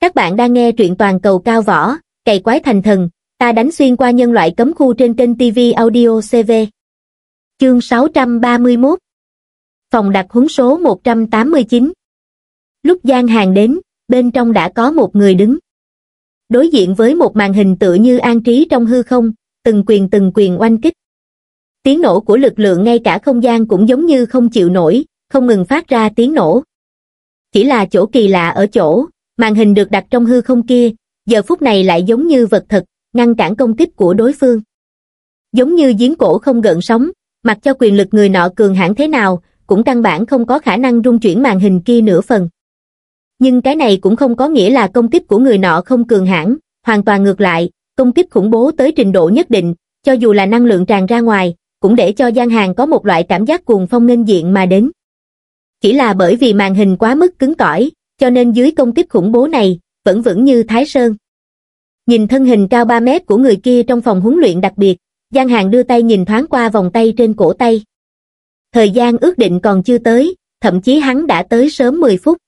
Các bạn đang nghe truyện toàn cầu cao võ, cày quái thành thần, ta đánh xuyên qua nhân loại cấm khu trên kênh TV Audio CV. Chương 631 Phòng đặt huấn số 189 Lúc Giang Hàng đến, bên trong đã có một người đứng. Đối diện với một màn hình tựa như an trí trong hư không, từng quyền từng quyền oanh kích. Tiếng nổ của lực lượng ngay cả không gian cũng giống như không chịu nổi, không ngừng phát ra tiếng nổ. Chỉ là chỗ kỳ lạ ở chỗ, màn hình được đặt trong hư không kia, giờ phút này lại giống như vật thật, ngăn cản công kích của đối phương. Giống như giếng cổ không gợn sóng, mặc cho quyền lực người nọ cường hãn thế nào, cũng căn bản không có khả năng rung chuyển màn hình kia nửa phần. Nhưng cái này cũng không có nghĩa là công kích của người nọ không cường hãn, hoàn toàn ngược lại, công kích khủng bố tới trình độ nhất định, cho dù là năng lượng tràn ra ngoài, cũng để cho gian hàng có một loại cảm giác cuồng phong nghênh diện mà đến. Chỉ là bởi vì màn hình quá mức cứng cỏi, cho nên dưới công kích khủng bố này, vẫn vững như Thái Sơn. Nhìn thân hình cao 3 mét của người kia trong phòng huấn luyện đặc biệt, Giang Hàng đưa tay nhìn thoáng qua vòng tay trên cổ tay. Thời gian ước định còn chưa tới, thậm chí hắn đã tới sớm 10 phút.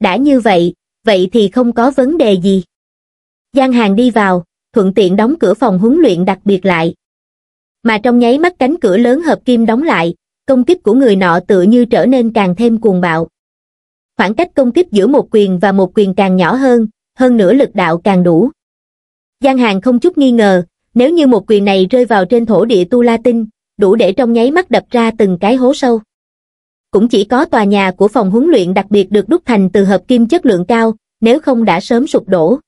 Đã như vậy, vậy thì không có vấn đề gì. Giang Hàng đi vào, thuận tiện đóng cửa phòng huấn luyện đặc biệt lại. Mà trong nháy mắt cánh cửa lớn hợp kim đóng lại, công kích của người nọ tựa như trở nên càng thêm cuồng bạo. Khoảng cách công kích giữa một quyền và một quyền càng nhỏ hơn, hơn nữa lực đạo càng đủ. Giang Hàng không chút nghi ngờ, nếu như một quyền này rơi vào trên thổ địa Tu La Tinh, đủ để trong nháy mắt đập ra từng cái hố sâu. Cũng chỉ có tòa nhà của phòng huấn luyện đặc biệt được đúc thành từ hợp kim chất lượng cao, nếu không đã sớm sụp đổ.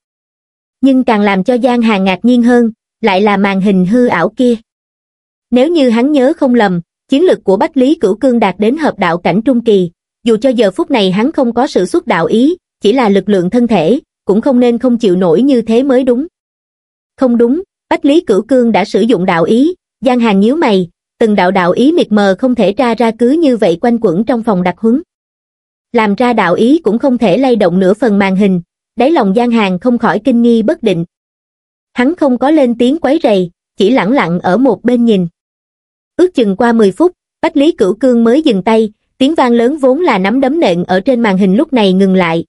Nhưng càng làm cho Giang Hàng ngạc nhiên hơn, lại là màn hình hư ảo kia. Nếu như hắn nhớ không lầm, chiến lực của Bách Lý Cửu Cương đạt đến hợp đạo cảnh trung kỳ, dù cho giờ phút này hắn không có sự xuất đạo ý, chỉ là lực lượng thân thể, cũng không nên không chịu nổi như thế mới đúng. Không đúng, Bách Lý Cửu Cương đã sử dụng đạo ý, Giang Hàng nhíu mày, từng đạo đạo ý miệt mờ không thể tra ra cứ như vậy quanh quẩn trong phòng đặc huấn. Làm ra đạo ý cũng không thể lay động nửa phần màn hình, đáy lòng Giang Hàng không khỏi kinh nghi bất định. Hắn không có lên tiếng quấy rầy, chỉ lặng lặng ở một bên nhìn. Ước chừng qua 10 phút, Bách Lý Cửu Cương mới dừng tay, tiếng vang lớn vốn là nắm đấm nện ở trên màn hình lúc này ngừng lại.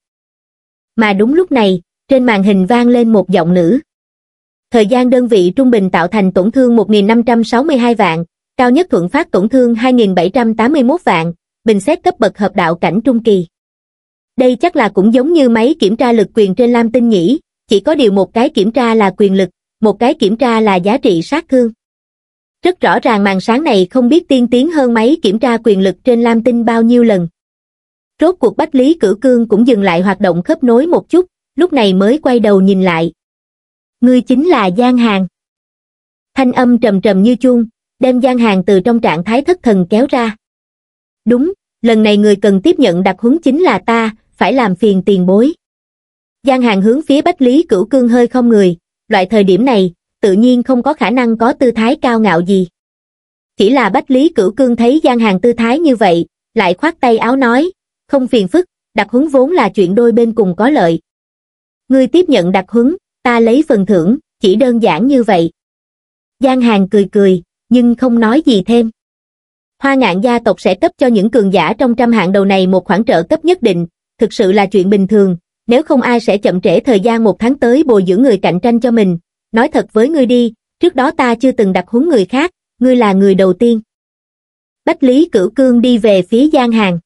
Mà đúng lúc này, trên màn hình vang lên một giọng nữ. Thời gian đơn vị trung bình tạo thành tổn thương 1.562 vạn, cao nhất thuận phát tổn thương 2.781 vạn, bình xét cấp bậc hợp đạo cảnh trung kỳ. Đây chắc là cũng giống như máy kiểm tra lực quyền trên Lam Tinh nhỉ, chỉ có điều một cái kiểm tra là quyền lực, một cái kiểm tra là giá trị sát thương. Rất rõ ràng màn sáng này không biết tiên tiến hơn máy kiểm tra quyền lực trên Lam Tinh bao nhiêu lần. Rốt cuộc Bách Lý Cử Cương cũng dừng lại hoạt động khớp nối một chút, lúc này mới quay đầu nhìn lại. Ngươi chính là Giang Hàng. Thanh âm trầm trầm như chuông, đem Giang Hàng từ trong trạng thái thất thần kéo ra. Đúng, lần này người cần tiếp nhận đặc huấn chính là ta, phải làm phiền tiền bối. Giang Hàng hướng phía Bách Lý Cửu Cương hơi không người, loại thời điểm này, tự nhiên không có khả năng có tư thái cao ngạo gì. Chỉ là Bách Lý Cửu Cương thấy gian Hàng tư thái như vậy, lại khoát tay áo nói, không phiền phức, đặc huấn vốn là chuyện đôi bên cùng có lợi. Ngươi tiếp nhận đặc huấn, ta lấy phần thưởng, chỉ đơn giản như vậy. Giang Hàng cười cười, nhưng không nói gì thêm. Hoa ngạn gia tộc sẽ cấp cho những cường giả trong trăm hạng đầu này một khoản trợ cấp nhất định, thực sự là chuyện bình thường, nếu không ai sẽ chậm trễ thời gian một tháng tới bồi dưỡng người cạnh tranh cho mình, nói thật với ngươi đi, trước đó ta chưa từng đặt huấn người khác, ngươi là người đầu tiên. Bách Lý Cửu Cương đi về phía Giang Hàng.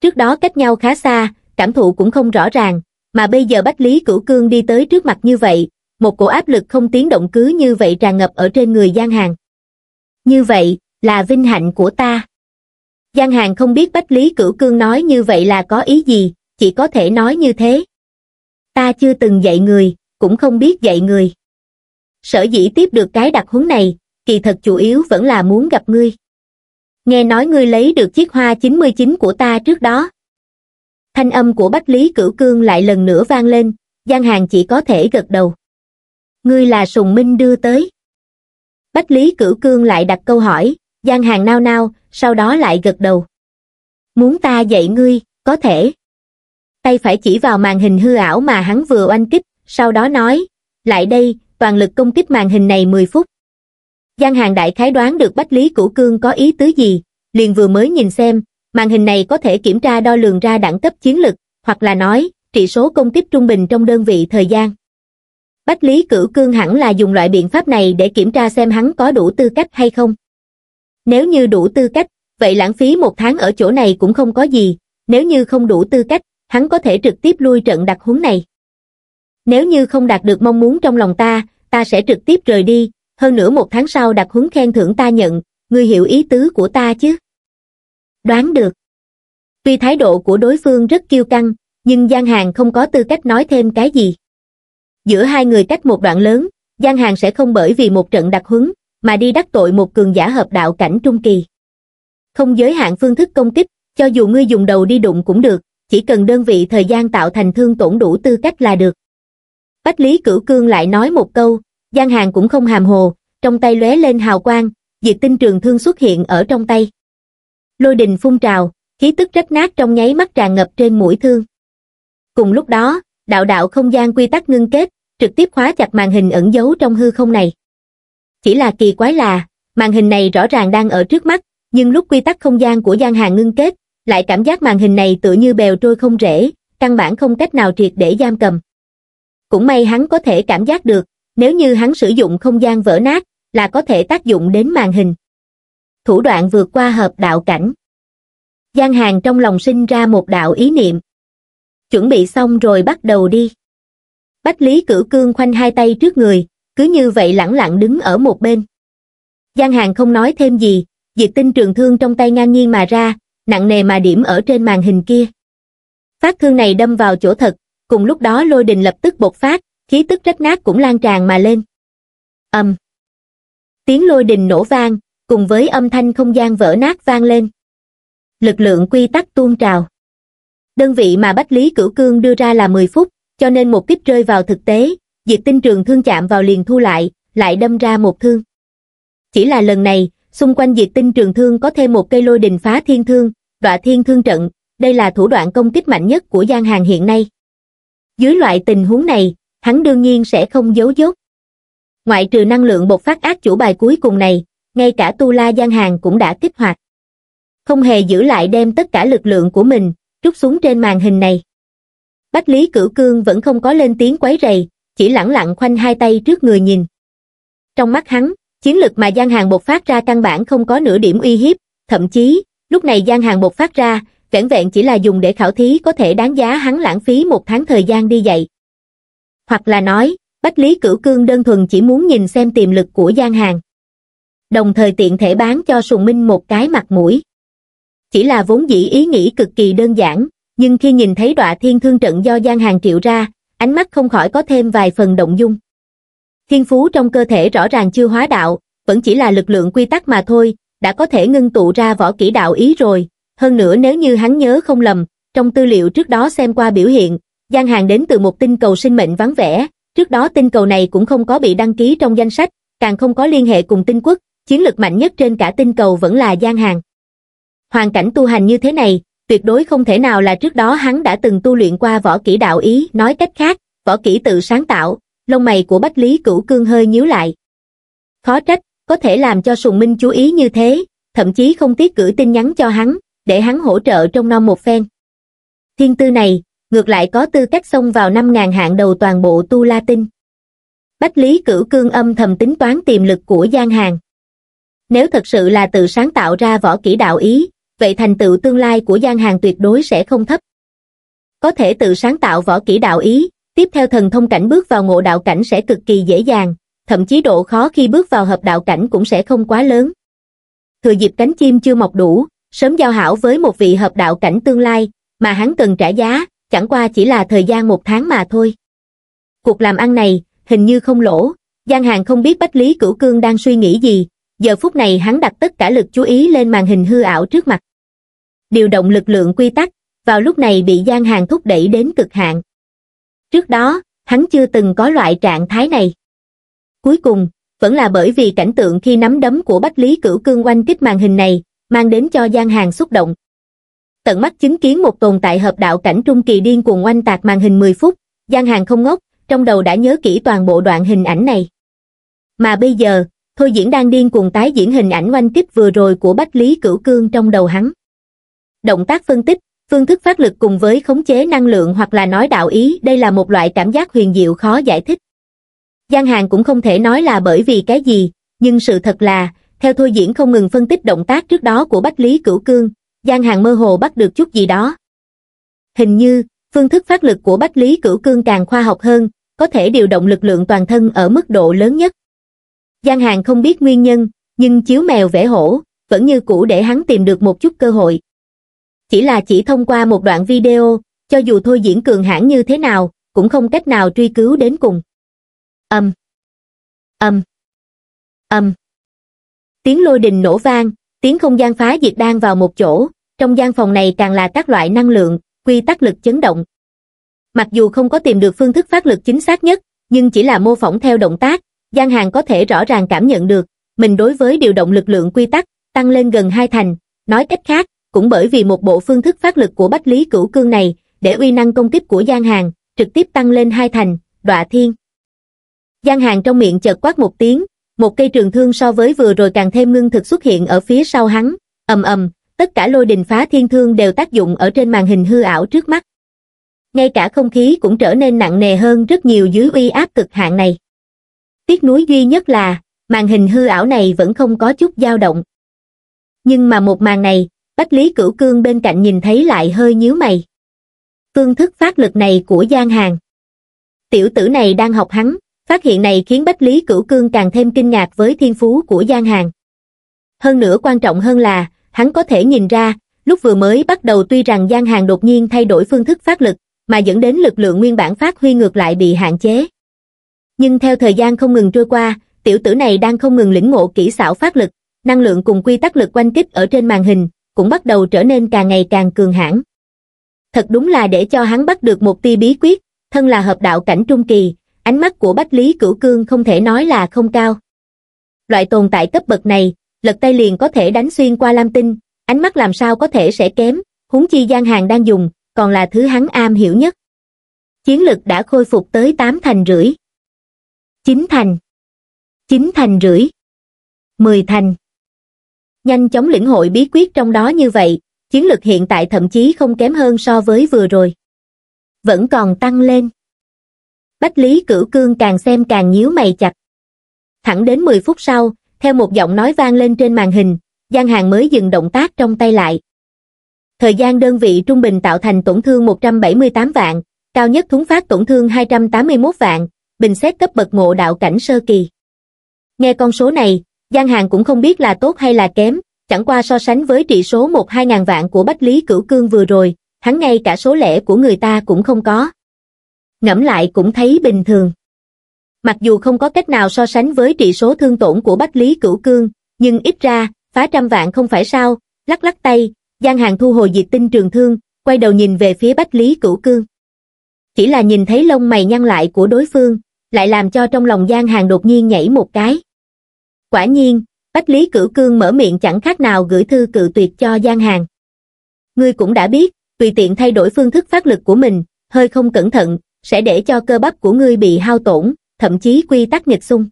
Trước đó cách nhau khá xa, cảm thụ cũng không rõ ràng, mà bây giờ Bách Lý Cửu Cương đi tới trước mặt như vậy, một cổ áp lực không tiếng động cứ như vậy tràn ngập ở trên người Giang Hàng. Như vậy, là vinh hạnh của ta. Giang Hàng không biết Bách Lý Cửu Cương nói như vậy là có ý gì, chỉ có thể nói như thế. Ta chưa từng dạy người, cũng không biết dạy người. Sở dĩ tiếp được cái đặc huấn này, kỳ thật chủ yếu vẫn là muốn gặp ngươi. Nghe nói ngươi lấy được chiếc hoa 99 của ta trước đó. Thanh âm của Bách Lý Cửu Cương lại lần nữa vang lên, Giang Hàng chỉ có thể gật đầu. Ngươi là Sùng Minh đưa tới. Bách Lý Cửu Cương lại đặt câu hỏi, Giang Hàng nao nao, sau đó lại gật đầu. Muốn ta dạy ngươi, có thể. Tay phải chỉ vào màn hình hư ảo mà hắn vừa oanh kích, sau đó nói, lại đây, toàn lực công kích màn hình này 10 phút. Giang Hàng đại khái đoán được Bách Lý Cửu Cương có ý tứ gì, liền vừa mới nhìn xem, màn hình này có thể kiểm tra đo lường ra đẳng cấp chiến lực, hoặc là nói, trị số công kích trung bình trong đơn vị thời gian. Bách Lý Cửu Cương hẳn là dùng loại biện pháp này để kiểm tra xem hắn có đủ tư cách hay không. Nếu như đủ tư cách, vậy lãng phí một tháng ở chỗ này cũng không có gì, nếu như không đủ tư cách, hắn có thể trực tiếp lui trận đặc huấn này. Nếu như không đạt được mong muốn trong lòng ta, ta sẽ trực tiếp rời đi, hơn nữa một tháng sau đặt huấn khen thưởng ta nhận, ngươi hiểu ý tứ của ta chứ? Đoán được. Tuy thái độ của đối phương rất kiêu căng, nhưng Giang Hàng không có tư cách nói thêm cái gì. Giữa hai người cách một đoạn lớn, Giang Hàng sẽ không bởi vì một trận đặc huấn, mà đi đắc tội một cường giả hợp đạo cảnh trung kỳ. Không giới hạn phương thức công kích, cho dù ngươi dùng đầu đi đụng cũng được, chỉ cần đơn vị thời gian tạo thành thương tổn đủ tư cách là được. Bách Lý Cửu Cương lại nói một câu, Giang Hàng cũng không hàm hồ, trong tay lóe lên hào quang, diệt tinh trường thương xuất hiện ở trong tay. Lôi đình phun trào, khí tức rách nát trong nháy mắt tràn ngập trên mũi thương. Cùng lúc đó, đạo đạo không gian quy tắc ngưng kết, trực tiếp khóa chặt màn hình ẩn giấu trong hư không này. Chỉ là kỳ quái là, màn hình này rõ ràng đang ở trước mắt, nhưng lúc quy tắc không gian của Giang Hàng ngưng kết, lại cảm giác màn hình này tựa như bèo trôi không rễ, căn bản không cách nào triệt để giam cầm. Cũng may hắn có thể cảm giác được, nếu như hắn sử dụng không gian vỡ nát, là có thể tác dụng đến màn hình. Thủ đoạn vượt qua hợp đạo cảnh. Giang Hàng trong lòng sinh ra một đạo ý niệm. Chuẩn bị xong rồi bắt đầu đi. Bách Lý Cửu Cương khoanh hai tay trước người, cứ như vậy lẳng lặng đứng ở một bên. Giang Hàng không nói thêm gì, diệt tinh trường thương trong tay ngang nhiên mà ra, nặng nề mà điểm ở trên màn hình kia. Phát thương này đâm vào chỗ thật, cùng lúc đó lôi đình lập tức bộc phát, khí tức rách nát cũng lan tràn mà lên. Âm. Tiếng lôi đình nổ vang, cùng với âm thanh không gian vỡ nát vang lên. Lực lượng quy tắc tuôn trào. Đơn vị mà Bách Lý Cửu Cương đưa ra là 10 phút, cho nên một kích rơi vào thực tế, diệt tinh trường thương chạm vào liền thu lại, lại đâm ra một thương. Chỉ là lần này, xung quanh diệt tinh trường thương có thêm một cây lôi đình phá thiên thương, đọa thiên thương trận, đây là thủ đoạn công kích mạnh nhất của Giang Hàng hiện nay. Dưới loại tình huống này, hắn đương nhiên sẽ không giấu dốt. Ngoại trừ năng lượng bộc phát ác chủ bài cuối cùng này, ngay cả Tu La Giang Hàng cũng đã kích hoạt. Không hề giữ lại đem tất cả lực lượng của mình, trút xuống trên màn hình này. Bách Lý Cửu Cương vẫn không có lên tiếng quấy rầy, chỉ lẳng lặng khoanh hai tay trước người nhìn. Trong mắt hắn, chiến lực mà Giang Hàng bộc phát ra căn bản không có nửa điểm uy hiếp, thậm chí, lúc này Giang Hàng bộc phát ra, vẻn vẹn chỉ là dùng để khảo thí có thể đáng giá hắn lãng phí một tháng thời gian đi dạy. Hoặc là nói, Bách Lý Cửu Cương đơn thuần chỉ muốn nhìn xem tiềm lực của Giang Hàng. Đồng thời tiện thể bán cho Sùng Minh một cái mặt mũi. Chỉ là vốn dĩ ý nghĩ cực kỳ đơn giản, nhưng khi nhìn thấy đọa thiên thương trận do Giang Hàng triệu ra, ánh mắt không khỏi có thêm vài phần động dung. Thiên phú trong cơ thể rõ ràng chưa hóa đạo, vẫn chỉ là lực lượng quy tắc mà thôi, đã có thể ngưng tụ ra võ kỹ đạo ý rồi. Hơn nữa nếu như hắn nhớ không lầm, trong tư liệu trước đó xem qua biểu hiện, Giang Hàng đến từ một tinh cầu sinh mệnh vắng vẻ, trước đó tinh cầu này cũng không có bị đăng ký trong danh sách, càng không có liên hệ cùng tinh quốc, chiến lực mạnh nhất trên cả tinh cầu vẫn là Giang Hàng. Hoàn cảnh tu hành như thế này, tuyệt đối không thể nào là trước đó hắn đã từng tu luyện qua võ kỹ đạo ý, nói cách khác, võ kỹ tự sáng tạo, lông mày của Bách Lý Cửu Cương hơi nhíu lại. Khó trách, có thể làm cho Sùng Minh chú ý như thế, thậm chí không tiếc gửi tin nhắn cho hắn, để hắn hỗ trợ trong non một phen. Thiên tư này, ngược lại có tư cách xông vào 5.000 hạng đầu toàn bộ tu la tinh. Bách Lý Cửu Cương âm thầm tính toán tiềm lực của Giang Hàng. Nếu thật sự là tự sáng tạo ra võ kỹ đạo ý, vậy thành tựu tương lai của Giang Hàng tuyệt đối sẽ không thấp. Có thể tự sáng tạo võ kỹ đạo ý, tiếp theo thần thông cảnh bước vào ngộ đạo cảnh sẽ cực kỳ dễ dàng, thậm chí độ khó khi bước vào hợp đạo cảnh cũng sẽ không quá lớn. Thừa dịp cánh chim chưa mọc đủ, sớm giao hảo với một vị hợp đạo cảnh tương lai, mà hắn cần trả giá, chẳng qua chỉ là thời gian một tháng mà thôi. Cuộc làm ăn này, hình như không lỗ, Giang Hàng không biết Bách Lý Cửu Cương đang suy nghĩ gì, giờ phút này hắn đặt tất cả lực chú ý lên màn hình hư ảo trước mặt. Điều động lực lượng quy tắc, vào lúc này bị Giang Hàng thúc đẩy đến cực hạn. Trước đó, hắn chưa từng có loại trạng thái này. Cuối cùng, vẫn là bởi vì cảnh tượng khi nắm đấm của Bách Lý Cửu Cương oanh kích màn hình này, mang đến cho Giang Hàng xúc động. Tận mắt chứng kiến một tồn tại hợp đạo cảnh trung kỳ điên cuồng oanh tạc màn hình 10 phút, Giang Hàng không ngốc, trong đầu đã nhớ kỹ toàn bộ đoạn hình ảnh này. Mà bây giờ, Thôi diễn đang điên cuồng tái diễn hình ảnh oanh kích vừa rồi của Bách Lý Cửu Cương trong đầu hắn. Động tác phân tích, Phương thức phát lực cùng với khống chế năng lượng hoặc là nói đạo ý đây là một loại cảm giác huyền diệu khó giải thích. Giang Hàng cũng không thể nói là bởi vì cái gì, nhưng sự thật là, theo Thôi Diễn không ngừng phân tích động tác trước đó của Bách Lý Cửu Cương, Giang Hàng mơ hồ bắt được chút gì đó. Hình như, phương thức phát lực của Bách Lý Cửu Cương càng khoa học hơn, có thể điều động lực lượng toàn thân ở mức độ lớn nhất. Giang Hàng không biết nguyên nhân, nhưng chiếu mèo vẽ hổ, vẫn như cũ để hắn tìm được một chút cơ hội. Chỉ là chỉ thông qua một đoạn video, cho dù thôi diễn cường hãn như thế nào, cũng không cách nào truy cứu đến cùng. Âm. Âm. Âm. Tiếng lôi đình nổ vang, tiếng không gian phá diệt đang vào một chỗ, trong gian phòng này càng là các loại năng lượng, quy tắc lực chấn động. Mặc dù không có tìm được phương thức phát lực chính xác nhất, nhưng chỉ là mô phỏng theo động tác, Giang Hàng có thể rõ ràng cảm nhận được, mình đối với điều động lực lượng quy tắc, tăng lên gần hai thành, nói cách khác, cũng bởi vì một bộ phương thức phát lực của Bách Lý Cửu Cương này, để uy năng công kích của Giang Hàng, trực tiếp tăng lên hai thành, đọa thiên. Giang Hàng trong miệng chợt quát một tiếng, một cây trường thương so với vừa rồi càng thêm ngưng thực xuất hiện ở phía sau hắn, ầm ầm, tất cả lôi đình phá thiên thương đều tác dụng ở trên màn hình hư ảo trước mắt. Ngay cả không khí cũng trở nên nặng nề hơn rất nhiều dưới uy áp cực hạn này. Tiếc nuối duy nhất là, màn hình hư ảo này vẫn không có chút dao động. Nhưng mà một màn này, Bách Lý Cửu Cương bên cạnh nhìn thấy lại hơi nhíu mày. Phương thức phát lực này của Giang Hàng. Tiểu tử này đang học hắn, phát hiện này khiến Bách Lý Cửu Cương càng thêm kinh ngạc với thiên phú của Giang Hàng. Hơn nữa quan trọng hơn là, hắn có thể nhìn ra, lúc vừa mới bắt đầu tuy rằng Giang Hàng đột nhiên thay đổi phương thức phát lực, mà dẫn đến lực lượng nguyên bản phát huy ngược lại bị hạn chế. Nhưng theo thời gian không ngừng trôi qua, tiểu tử này đang không ngừng lĩnh ngộ kỹ xảo phát lực, năng lượng cùng quy tắc lực quanh kích ở trên màn hình, cũng bắt đầu trở nên càng ngày càng cường hãn. Thật đúng là để cho hắn bắt được một tia bí quyết, thân là hợp đạo cảnh trung kỳ, ánh mắt của Bách Lý Cửu Cương không thể nói là không cao. Loại tồn tại cấp bậc này, lật tay liền có thể đánh xuyên qua lam tinh, ánh mắt làm sao có thể sẽ kém, huống chi Giang Hàng đang dùng, còn là thứ hắn am hiểu nhất. Chiến lực đã khôi phục tới 8 thành rưỡi. 9 thành. 9 thành rưỡi. 10 thành. Nhanh chóng lĩnh hội bí quyết trong đó như vậy, chiến lực hiện tại thậm chí không kém hơn so với vừa rồi. Vẫn còn tăng lên. Bách Lý Cửu Cương càng xem càng nhíu mày chặt. Thẳng đến 10 phút sau, theo một giọng nói vang lên trên màn hình, Giang Hàng mới dừng động tác trong tay lại. Thời gian đơn vị trung bình tạo thành tổn thương 178 vạn, cao nhất thúng phát tổn thương 281 vạn, bình xét cấp bậc ngộ đạo cảnh sơ kỳ. Nghe con số này, Giang Hàng cũng không biết là tốt hay là kém, chẳng qua so sánh với trị số 1-2 ngàn vạn của Bách Lý Cửu Cương vừa rồi, hắn ngay cả số lẻ của người ta cũng không có. Ngẫm lại cũng thấy bình thường. Mặc dù không có cách nào so sánh với trị số thương tổn của Bách Lý Cửu Cương, nhưng ít ra, phá trăm vạn không phải sao, lắc lắc tay, Giang Hàng thu hồi diệt tinh trường thương, quay đầu nhìn về phía Bách Lý Cửu Cương. Chỉ là nhìn thấy lông mày nhăn lại của đối phương, lại làm cho trong lòng Giang Hàng đột nhiên nhảy một cái. Quả nhiên, Bách Lý Cửu Cương mở miệng chẳng khác nào gửi thư cự tuyệt cho Giang Hàng. Ngươi cũng đã biết, tùy tiện thay đổi phương thức phát lực của mình, hơi không cẩn thận, sẽ để cho cơ bắp của ngươi bị hao tổn, thậm chí quy tắc nghịch xung.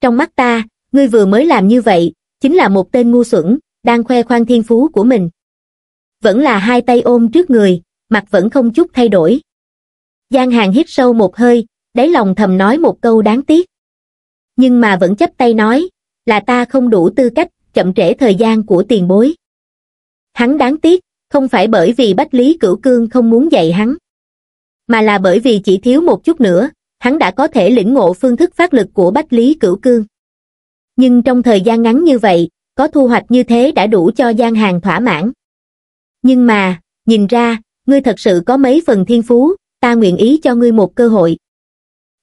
Trong mắt ta, ngươi vừa mới làm như vậy, chính là một tên ngu xuẩn, đang khoe khoang thiên phú của mình. Vẫn là hai tay ôm trước người, mặt vẫn không chút thay đổi. Giang Hàng hít sâu một hơi, đáy lòng thầm nói một câu đáng tiếc. Nhưng mà vẫn chấp tay nói, là ta không đủ tư cách, chậm trễ thời gian của tiền bối. Hắn đáng tiếc, không phải bởi vì Bách Lý Cửu Cương không muốn dạy hắn, mà là bởi vì chỉ thiếu một chút nữa, hắn đã có thể lĩnh ngộ phương thức phát lực của Bách Lý Cửu Cương. Nhưng trong thời gian ngắn như vậy, có thu hoạch như thế đã đủ cho Giang Hàng thỏa mãn. Nhưng mà, nhìn ra, ngươi thật sự có mấy phần thiên phú, ta nguyện ý cho ngươi một cơ hội.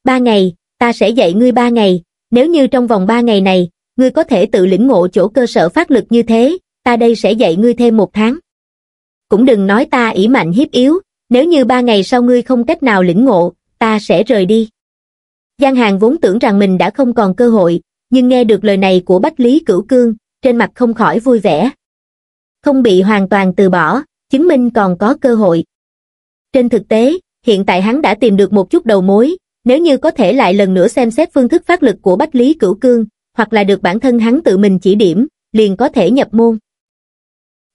Ba ngày, ta sẽ dạy ngươi ba ngày, nếu như trong vòng ba ngày này, ngươi có thể tự lĩnh ngộ chỗ cơ sở phát lực như thế, ta đây sẽ dạy ngươi thêm một tháng. Cũng đừng nói ta ỷ mạnh hiếp yếu, nếu như ba ngày sau ngươi không cách nào lĩnh ngộ, ta sẽ rời đi. Giang Hàng vốn tưởng rằng mình đã không còn cơ hội, nhưng nghe được lời này của Bách Lý Cửu Cương, trên mặt không khỏi vui vẻ. Không bị hoàn toàn từ bỏ, chứng minh còn có cơ hội. Trên thực tế, hiện tại hắn đã tìm được một chút đầu mối, nếu như có thể lại lần nữa xem xét phương thức phát lực của Bách Lý Cửu Cương, hoặc là được bản thân hắn tự mình chỉ điểm, liền có thể nhập môn.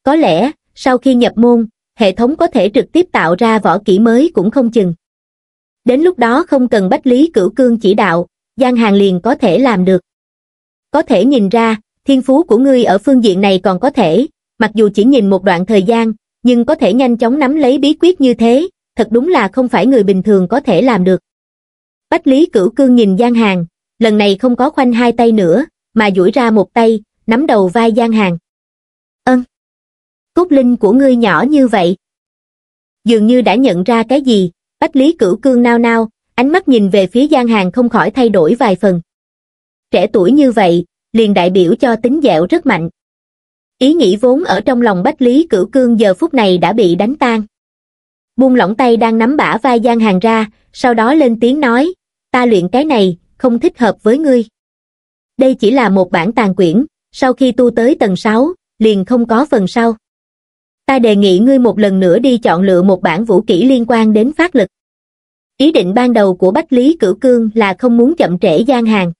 Có lẽ, sau khi nhập môn, hệ thống có thể trực tiếp tạo ra võ kỹ mới cũng không chừng. Đến lúc đó không cần Bách Lý Cửu Cương chỉ đạo, Giang Hàng liền có thể làm được. Có thể nhìn ra, thiên phú của ngươi ở phương diện này còn có thể, mặc dù chỉ nhìn một đoạn thời gian, nhưng có thể nhanh chóng nắm lấy bí quyết như thế, thật đúng là không phải người bình thường có thể làm được. Bách Lý Cửu Cương nhìn Giang Hàng, lần này không có khoanh hai tay nữa, mà duỗi ra một tay, nắm đầu vai Giang Hàng. Ân! Cốt linh của ngươi nhỏ như vậy. Dường như đã nhận ra cái gì, Bách Lý Cửu Cương nao nao, ánh mắt nhìn về phía Giang Hàng không khỏi thay đổi vài phần. Trẻ tuổi như vậy, liền đại biểu cho tính dẻo rất mạnh. Ý nghĩ vốn ở trong lòng Bách Lý Cửu Cương giờ phút này đã bị đánh tan. Buông lỏng tay đang nắm bả vai Giang Hàng ra, sau đó lên tiếng nói, ta luyện cái này, không thích hợp với ngươi. Đây chỉ là một bản tàn quyển, sau khi tu tới tầng 6, liền không có phần sau. Ta đề nghị ngươi một lần nữa đi chọn lựa một bản vũ kỹ liên quan đến phát lực. Ý định ban đầu của Bách Lý Cửu Cương là không muốn chậm trễ Giang Hàng.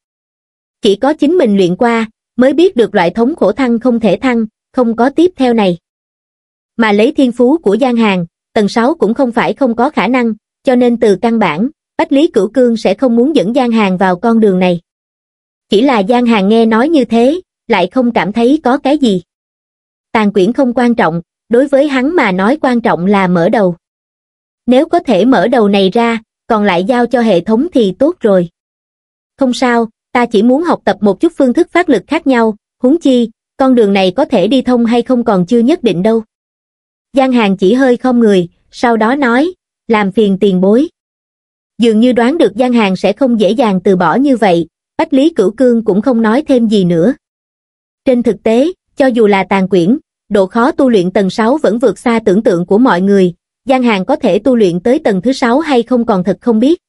Chỉ có chính mình luyện qua, mới biết được loại thống khổ thăng không thể thăng, không có tiếp theo này. Mà lấy thiên phú của Giang Hàng, tầng 6 cũng không phải không có khả năng, cho nên từ căn bản, Bách Lý Cửu Cương sẽ không muốn dẫn Giang Hàng vào con đường này. Chỉ là Giang Hàng nghe nói như thế, lại không cảm thấy có cái gì. Tàn quyển không quan trọng, đối với hắn mà nói quan trọng là mở đầu. Nếu có thể mở đầu này ra, còn lại giao cho hệ thống thì tốt rồi. Không sao, ta chỉ muốn học tập một chút phương thức phát lực khác nhau, huống chi, con đường này có thể đi thông hay không còn chưa nhất định đâu. Giang Hàng chỉ hơi không người, sau đó nói, làm phiền tiền bối. Dường như đoán được Giang Hàng sẽ không dễ dàng từ bỏ như vậy, Bách Lý Cửu Cương cũng không nói thêm gì nữa. Trên thực tế, cho dù là tàn quyển, độ khó tu luyện tầng 6 vẫn vượt xa tưởng tượng của mọi người, Giang Hàng có thể tu luyện tới tầng thứ 6 hay không còn thật không biết.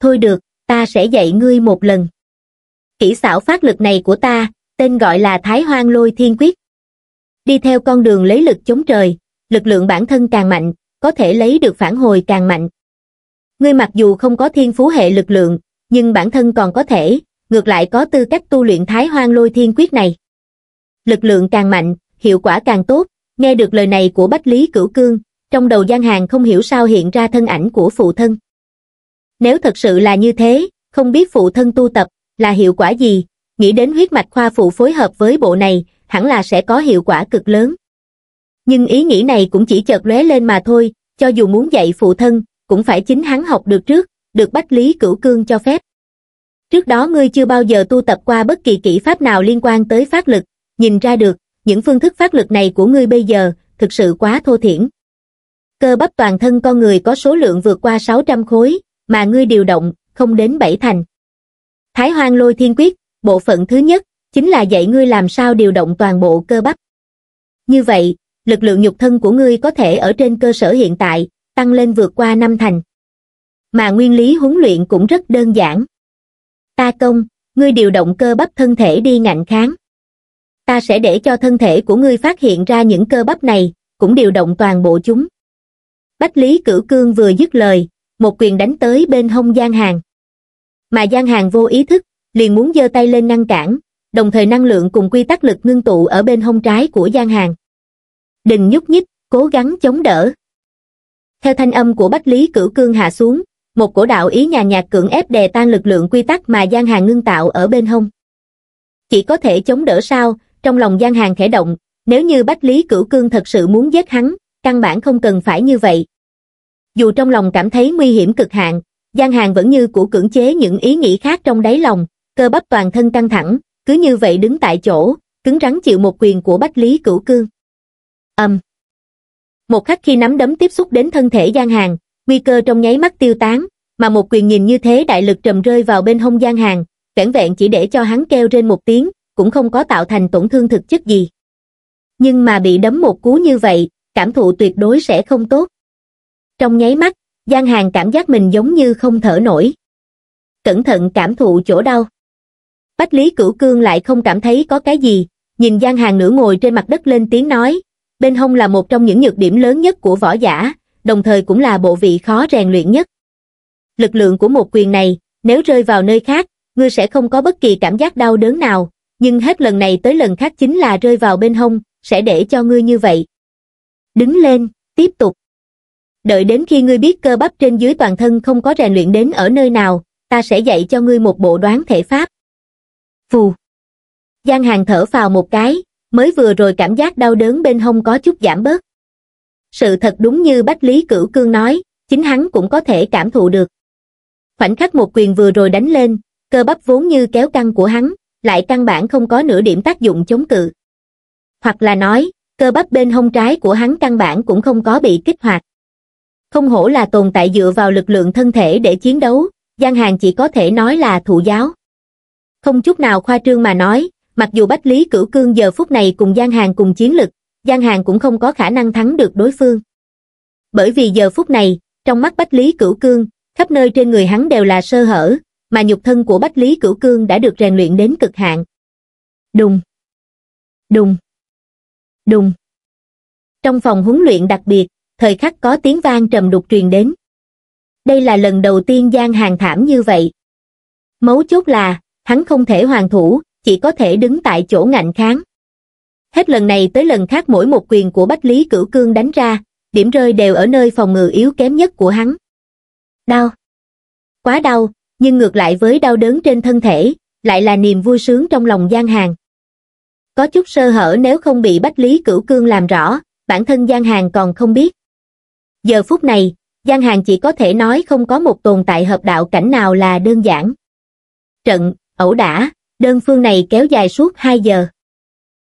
Thôi được, ta sẽ dạy ngươi một lần. Kỹ xảo phát lực này của ta, tên gọi là Thái Hoang Lôi Thiên Quyết. Đi theo con đường lấy lực chống trời, lực lượng bản thân càng mạnh, có thể lấy được phản hồi càng mạnh. Ngươi mặc dù không có thiên phú hệ lực lượng, nhưng bản thân còn có thể, ngược lại có tư cách tu luyện Thái Hoang Lôi Thiên Quyết này. Lực lượng càng mạnh, hiệu quả càng tốt, nghe được lời này của Bách Lý Cửu Cương, trong đầu Giang Hàng không hiểu sao hiện ra thân ảnh của phụ thân. Nếu thật sự là như thế, không biết phụ thân tu tập, là hiệu quả gì, nghĩ đến huyết mạch khoa phụ phối hợp với bộ này, hẳn là sẽ có hiệu quả cực lớn. Nhưng ý nghĩ này cũng chỉ chợt lóe lên mà thôi, cho dù muốn dạy phụ thân, cũng phải chính hắn học được trước, được Bách Lý Cửu Cương cho phép. Trước đó ngươi chưa bao giờ tu tập qua bất kỳ kỹ pháp nào liên quan tới phát lực, nhìn ra được, những phương thức phát lực này của ngươi bây giờ, thực sự quá thô thiển. Cơ bắp toàn thân con người có số lượng vượt qua 600 khối, mà ngươi điều động, không đến bảy thành. Thái Hoang Lôi Thiên Quyết, bộ phận thứ nhất, chính là dạy ngươi làm sao điều động toàn bộ cơ bắp. Như vậy, lực lượng nhục thân của ngươi có thể ở trên cơ sở hiện tại, tăng lên vượt qua năm thành. Mà nguyên lý huấn luyện cũng rất đơn giản. Ta công, ngươi điều động cơ bắp thân thể đi ngạnh kháng. Ta sẽ để cho thân thể của ngươi phát hiện ra những cơ bắp này, cũng điều động toàn bộ chúng. Bách Lý Cửu Cương vừa dứt lời, một quyền đánh tới bên hông Giang Hàng. Mà Giang Hàng vô ý thức, liền muốn giơ tay lên ngăn cản, đồng thời năng lượng cùng quy tắc lực ngưng tụ ở bên hông trái của Giang Hàng. Đừng nhúc nhích, cố gắng chống đỡ. Theo thanh âm của Bách Lý Cửu Cương hạ xuống, một cổ đạo ý nhà nhạc cưỡng ép đè tan lực lượng quy tắc mà Giang Hàng ngưng tạo ở bên hông. Chỉ có thể chống đỡ sao, trong lòng Giang Hàng khẽ động, nếu như Bách Lý Cửu Cương thật sự muốn giết hắn, căn bản không cần phải như vậy. Dù trong lòng cảm thấy nguy hiểm cực hạn, Giang Hàng vẫn như của cưỡng chế những ý nghĩ khác trong đáy lòng, cơ bắp toàn thân căng thẳng, cứ như vậy đứng tại chỗ, cứng rắn chịu một quyền của Bách Lý Cửu Cương. Âm. Một khắc khi nắm đấm tiếp xúc đến thân thể Giang Hàng, nguy cơ trong nháy mắt tiêu tán, mà một quyền nhìn như thế đại lực trầm rơi vào bên hông Giang Hàng, vẻn vẹn chỉ để cho hắn kêu trên một tiếng, cũng không có tạo thành tổn thương thực chất gì. Nhưng mà bị đấm một cú như vậy, cảm thụ tuyệt đối sẽ không tốt. Trong nháy mắt, Giang Hàng cảm giác mình giống như không thở nổi. Cẩn thận cảm thụ chỗ đau. Bách Lý Cửu Cương lại không cảm thấy có cái gì, nhìn Giang Hàng nửa ngồi trên mặt đất lên tiếng nói, bên hông là một trong những nhược điểm lớn nhất của võ giả, đồng thời cũng là bộ vị khó rèn luyện nhất. Lực lượng của một quyền này, nếu rơi vào nơi khác, ngươi sẽ không có bất kỳ cảm giác đau đớn nào, nhưng hết lần này tới lần khác chính là rơi vào bên hông, sẽ để cho ngươi như vậy. Đứng lên, Tiếp tục. Đợi đến khi ngươi biết cơ bắp trên dưới toàn thân không có rèn luyện đến ở nơi nào, ta sẽ dạy cho ngươi một bộ đoán thể pháp. Phù. Giang Hàng thở vào một cái, mới vừa rồi cảm giác đau đớn bên hông có chút giảm bớt. Sự thật đúng như Bách Lý Cửu Cương nói, chính hắn cũng có thể cảm thụ được. Khoảnh khắc một quyền vừa rồi đánh lên, cơ bắp vốn như kéo căng của hắn, lại căn bản không có nửa điểm tác dụng chống cự. Hoặc là nói, cơ bắp bên hông trái của hắn căn bản cũng không có bị kích hoạt. Không hổ là tồn tại dựa vào lực lượng thân thể để chiến đấu, Giang Hàng chỉ có thể nói là thụ giáo. Không chút nào khoa trương mà nói, mặc dù Bách Lý Cửu Cương giờ phút này cùng Giang Hàng cùng chiến lực, Giang Hàng cũng không có khả năng thắng được đối phương. Bởi vì giờ phút này, trong mắt Bách Lý Cửu Cương, khắp nơi trên người hắn đều là sơ hở, mà nhục thân của Bách Lý Cửu Cương đã được rèn luyện đến cực hạn. Đùng, đùng, đùng. Trong phòng huấn luyện đặc biệt, thời khắc có tiếng vang trầm đục truyền đến. Đây là lần đầu tiên Giang Hàng thảm như vậy. Mấu chốt là, hắn không thể hoàn thủ, chỉ có thể đứng tại chỗ ngạnh kháng. Hết lần này tới lần khác mỗi một quyền của Bách Lý Cửu Cương đánh ra, điểm rơi đều ở nơi phòng ngự yếu kém nhất của hắn. Đau. Quá đau, nhưng ngược lại với đau đớn trên thân thể, lại là niềm vui sướng trong lòng Giang Hàng. Có chút sơ hở nếu không bị Bách Lý Cửu Cương làm rõ, bản thân Giang Hàng còn không biết. Giờ phút này, Giang Hàng chỉ có thể nói không có một tồn tại hợp đạo cảnh nào là đơn giản. Trận, ẩu đả, đơn phương này kéo dài suốt 2 giờ.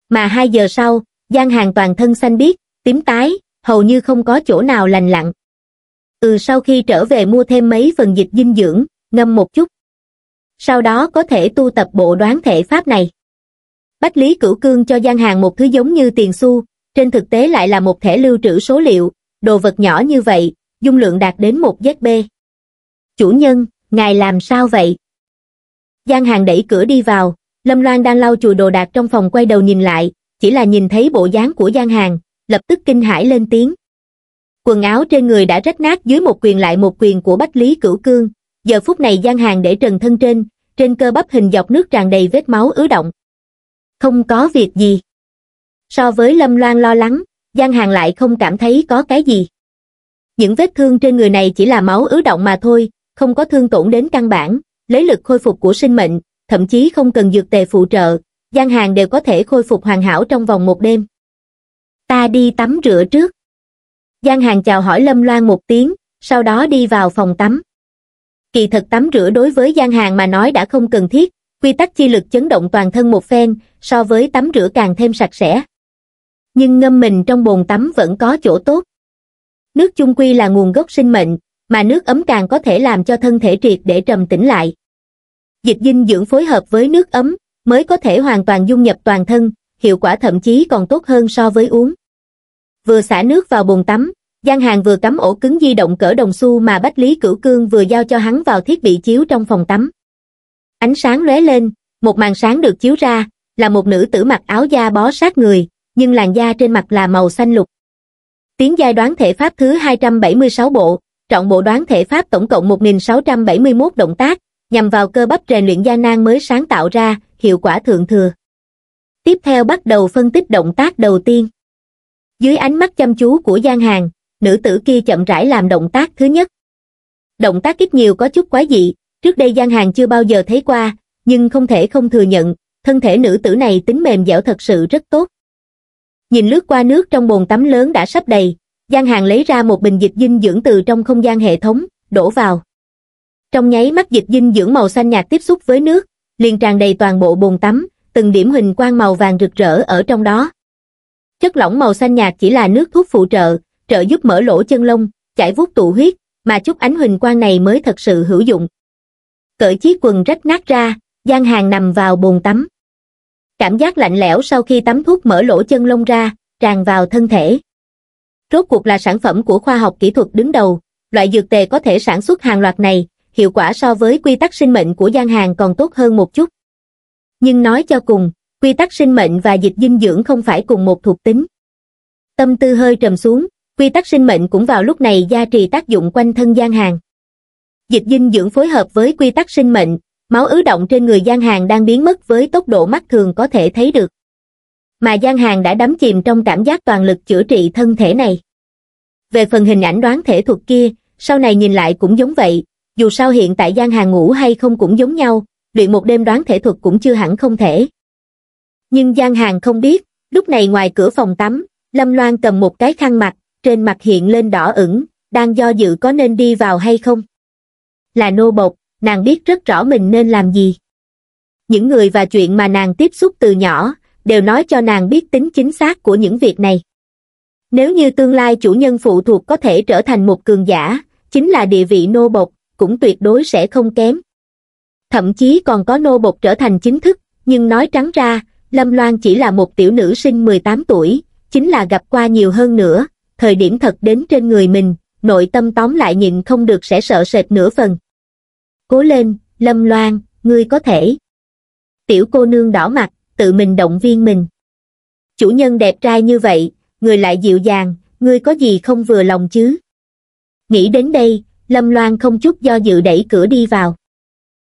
Mà 2 giờ sau, Giang Hàng toàn thân xanh biếc, tím tái, hầu như không có chỗ nào lành lặn. Ừ sau khi trở về mua thêm mấy phần dịch dinh dưỡng, ngâm một chút. Sau đó có thể tu tập bộ đoán thể pháp này. Bách Lý Cửu Cương cho Giang Hàng một thứ giống như tiền xu, trên thực tế lại là một thẻ lưu trữ số liệu, đồ vật nhỏ như vậy, dung lượng đạt đến một ZB. Chủ nhân, ngài làm sao vậy? Giang Hàng đẩy cửa đi vào, Lâm Loan đang lau chùi đồ đạc trong phòng quay đầu nhìn lại, chỉ là nhìn thấy bộ dáng của Giang Hàng, lập tức kinh hãi lên tiếng. Quần áo trên người đã rách nát dưới một quyền lại một quyền của Bách Lý Cửu Cương, giờ phút này Giang Hàng để trần thân trên, trên cơ bắp hình dọc nước tràn đầy vết máu ứ động. Không có việc gì. So với Lâm Loan lo lắng, Giang Hàng lại không cảm thấy có cái gì. Những vết thương trên người này chỉ là máu ứ động mà thôi, không có thương tổn đến căn bản, lấy lực khôi phục của sinh mệnh, thậm chí không cần dược tề phụ trợ, Giang Hàng đều có thể khôi phục hoàn hảo trong vòng một đêm. Ta đi tắm rửa trước. Giang Hàng chào hỏi Lâm Loan một tiếng, sau đó đi vào phòng tắm. Kỳ thật tắm rửa đối với gian Hàng mà nói đã không cần thiết, quy tắc chi lực chấn động toàn thân một phen, so với tắm rửa càng thêm sạch sẽ. Nhưng ngâm mình trong bồn tắm vẫn có chỗ tốt. Nước chung quy là nguồn gốc sinh mệnh, mà nước ấm càng có thể làm cho thân thể triệt để trầm tĩnh lại. Dịch dinh dưỡng phối hợp với nước ấm, mới có thể hoàn toàn dung nhập toàn thân, hiệu quả thậm chí còn tốt hơn so với uống. Vừa xả nước vào bồn tắm, Giang Hàng vừa cắm ổ cứng di động cỡ đồng xu mà Bách Lý Cửu Cương vừa giao cho hắn vào thiết bị chiếu trong phòng tắm. Ánh sáng lóe lên, một màn sáng được chiếu ra, là một nữ tử mặc áo da bó sát người, nhưng làn da trên mặt là màu xanh lục. Tiến giai đoán thể pháp thứ 276 bộ, trọn bộ đoán thể pháp tổng cộng 1671 động tác, nhằm vào cơ bắp rèn luyện gia nan mới sáng tạo ra, hiệu quả thượng thừa. Tiếp theo bắt đầu phân tích động tác đầu tiên. Dưới ánh mắt chăm chú của Giang Hàng, nữ tử kia chậm rãi làm động tác thứ nhất. Động tác ít nhiều có chút quá dị, trước đây Giang Hàng chưa bao giờ thấy qua, nhưng không thể không thừa nhận, thân thể nữ tử này tính mềm dẻo thật sự rất tốt. Nhìn lướt qua nước trong bồn tắm lớn đã sắp đầy, Giang Hàng lấy ra một bình dịch dinh dưỡng từ trong không gian hệ thống, đổ vào. Trong nháy mắt dịch dinh dưỡng màu xanh nhạt tiếp xúc với nước, liền tràn đầy toàn bộ bồn tắm, từng điểm hình quang màu vàng rực rỡ ở trong đó. Chất lỏng màu xanh nhạt chỉ là nước thuốc phụ trợ, trợ giúp mở lỗ chân lông, chảy vuốt tụ huyết, mà chút ánh huỳnh quang này mới thật sự hữu dụng. Cởi chiếc quần rách nát ra, Giang Hàng nằm vào bồn tắm. Cảm giác lạnh lẽo sau khi tắm thuốc mở lỗ chân lông ra, tràn vào thân thể. Rốt cuộc là sản phẩm của khoa học kỹ thuật đứng đầu, loại dược tề có thể sản xuất hàng loạt này, hiệu quả so với quy tắc sinh mệnh của Giang Hàng còn tốt hơn một chút. Nhưng nói cho cùng, quy tắc sinh mệnh và dịch dinh dưỡng không phải cùng một thuộc tính. Tâm tư hơi trầm xuống, quy tắc sinh mệnh cũng vào lúc này gia trì tác dụng quanh thân Giang Hàng. Dịch dinh dưỡng phối hợp với quy tắc sinh mệnh, máu ứ động trên người Giang Hàng đang biến mất với tốc độ mắt thường có thể thấy được. Mà Giang Hàng đã đắm chìm trong cảm giác toàn lực chữa trị thân thể này. về phần hình ảnh đoán thể thuật kia, sau này nhìn lại cũng giống vậy, dù sao hiện tại Giang Hàng ngủ hay không cũng giống nhau, luyện một đêm đoán thể thuật cũng chưa hẳn không thể. Nhưng Giang Hàng không biết, lúc này ngoài cửa phòng tắm, Lâm Loan cầm một cái khăn mặt, trên mặt hiện lên đỏ ửng, đang do dự có nên đi vào hay không. Là nô bộc, nàng biết rất rõ mình nên làm gì. Những người và chuyện mà nàng tiếp xúc từ nhỏ, đều nói cho nàng biết tính chính xác của những việc này. Nếu như tương lai chủ nhân phụ thuộc có thể trở thành một cường giả, chính là địa vị nô bộc, cũng tuyệt đối sẽ không kém. Thậm chí còn có nô bộc trở thành chính thức, nhưng nói trắng ra, Lâm Loan chỉ là một tiểu nữ sinh 18 tuổi, chính là gặp qua nhiều hơn nữa, thời điểm thật đến trên người mình, nội tâm tóm lại nhịn không được sẽ sợ sệt nửa phần. Cố lên, Lâm Loan, ngươi có thể. Tiểu cô nương đỏ mặt, tự mình động viên mình. Chủ nhân đẹp trai như vậy, người lại dịu dàng, ngươi có gì không vừa lòng chứ? Nghĩ đến đây, Lâm Loan không chút do dự đẩy cửa đi vào.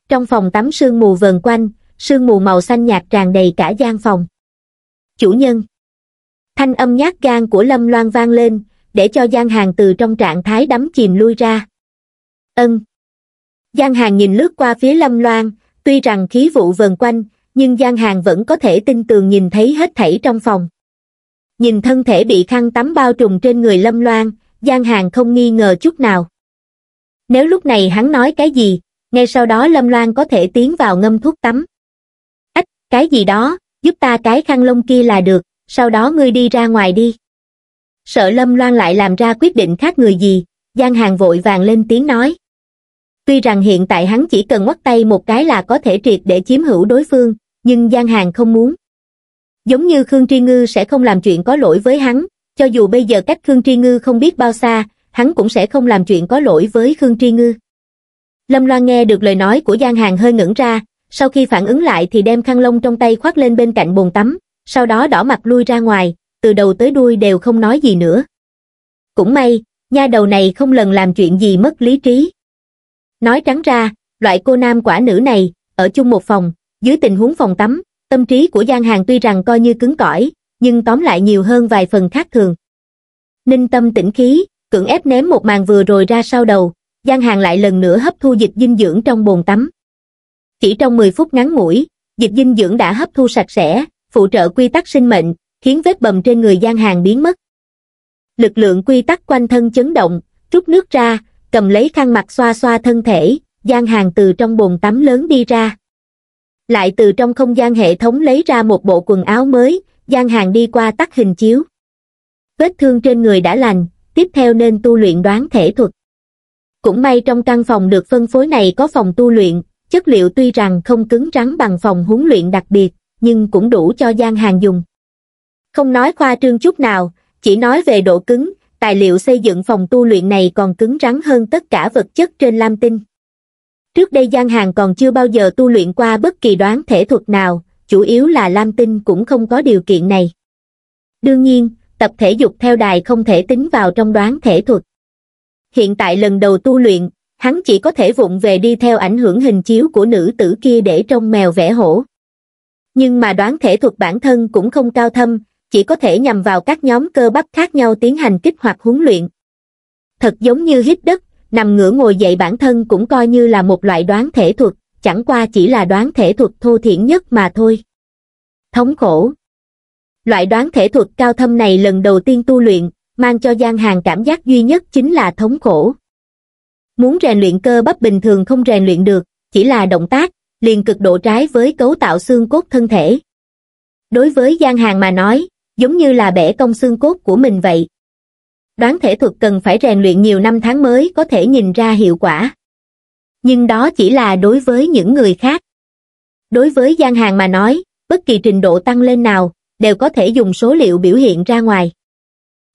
Trong phòng tắm sương mù vần quanh, sương mù màu xanh nhạt tràn đầy cả gian phòng. Chủ nhân. Thanh âm nhát gan của Lâm Loan vang lên, để cho Giang Hàng từ trong trạng thái đắm chìm lui ra. Ân. Giang Hàng nhìn lướt qua phía Lâm Loan, tuy rằng khí vụ vần quanh, nhưng Giang Hàng vẫn có thể tin tường nhìn thấy hết thảy trong phòng. Nhìn thân thể bị khăn tắm bao trùm trên người Lâm Loan, Giang Hàng không nghi ngờ chút nào. Nếu lúc này hắn nói cái gì, ngay sau đó Lâm Loan có thể tiến vào ngâm thuốc tắm. Ách, cái gì đó, giúp ta cái khăn lông kia là được, sau đó ngươi đi ra ngoài đi. Sợ Lâm Loan lại làm ra quyết định khác người gì, Giang Hàng vội vàng lên tiếng nói. Tuy rằng hiện tại hắn chỉ cần ngoắt tay một cái là có thể triệt để chiếm hữu đối phương, nhưng Giang Hàng không muốn. Giống như Khương Tri Ngư sẽ không làm chuyện có lỗi với hắn, cho dù bây giờ cách Khương Tri Ngư không biết bao xa, hắn cũng sẽ không làm chuyện có lỗi với Khương Tri Ngư. Lâm Loan nghe được lời nói của Giang Hàng hơi ngẩn ra, sau khi phản ứng lại thì đem khăn lông trong tay khoác lên bên cạnh bồn tắm, sau đó đỏ mặt lui ra ngoài, từ đầu tới đuôi đều không nói gì nữa. Cũng may, nha đầu này không lần làm chuyện gì mất lý trí. Nói trắng ra, loại cô nam quả nữ này, ở chung một phòng, dưới tình huống phòng tắm, tâm trí của Giang Hàng tuy rằng coi như cứng cỏi, nhưng tóm lại nhiều hơn vài phần khác thường. Ninh tâm tĩnh khí, cưỡng ép ném một màn vừa rồi ra sau đầu, Giang Hàng lại lần nữa hấp thu dịch dinh dưỡng trong bồn tắm. Chỉ trong 10 phút ngắn ngủi, dịch dinh dưỡng đã hấp thu sạch sẽ, phụ trợ quy tắc sinh mệnh, khiến vết bầm trên người Giang Hàng biến mất. Lực lượng quy tắc quanh thân chấn động, rút nước ra, cầm lấy khăn mặt xoa xoa thân thể, Giang Hàng từ trong bồn tắm lớn đi ra. Lại từ trong không gian hệ thống lấy ra một bộ quần áo mới, Giang Hàng đi qua tắt hình chiếu. Vết thương trên người đã lành, tiếp theo nên tu luyện đoán thể thuật. Cũng may trong căn phòng được phân phối này có phòng tu luyện, chất liệu tuy rằng không cứng rắn bằng phòng huấn luyện đặc biệt, nhưng cũng đủ cho Giang Hàng dùng. Không nói khoa trương chút nào, chỉ nói về độ cứng, tài liệu xây dựng phòng tu luyện này còn cứng rắn hơn tất cả vật chất trên Lam Tinh. Trước đây Giang Hàng còn chưa bao giờ tu luyện qua bất kỳ đoán thể thuật nào, chủ yếu là Lam Tinh cũng không có điều kiện này. Đương nhiên, tập thể dục theo đài không thể tính vào trong đoán thể thuật. Hiện tại lần đầu tu luyện, hắn chỉ có thể vụng về đi theo ảnh hưởng hình chiếu của nữ tử kia để trông mèo vẽ hổ. Nhưng mà đoán thể thuật bản thân cũng không cao thâm, chỉ có thể nhằm vào các nhóm cơ bắp khác nhau tiến hành kích hoạt huấn luyện. Thật giống như hít đất, nằm ngửa ngồi dậy bản thân cũng coi như là một loại đoán thể thuật, chẳng qua chỉ là đoán thể thuật thô thiển nhất mà thôi. Thống khổ Loại đoán thể thuật cao thâm này lần đầu tiên tu luyện, mang cho Giang Hàng cảm giác duy nhất chính là thống khổ. Muốn rèn luyện cơ bắp bình thường không rèn luyện được, chỉ là động tác, liền cực độ trái với cấu tạo xương cốt thân thể. Đối với Giang Hàng mà nói, giống như là bẻ cong xương cốt của mình vậy. Đoán thể thuật cần phải rèn luyện nhiều năm tháng mới có thể nhìn ra hiệu quả. Nhưng đó chỉ là đối với những người khác. Đối với Giang Hàng mà nói, bất kỳ trình độ tăng lên nào, đều có thể dùng số liệu biểu hiện ra ngoài.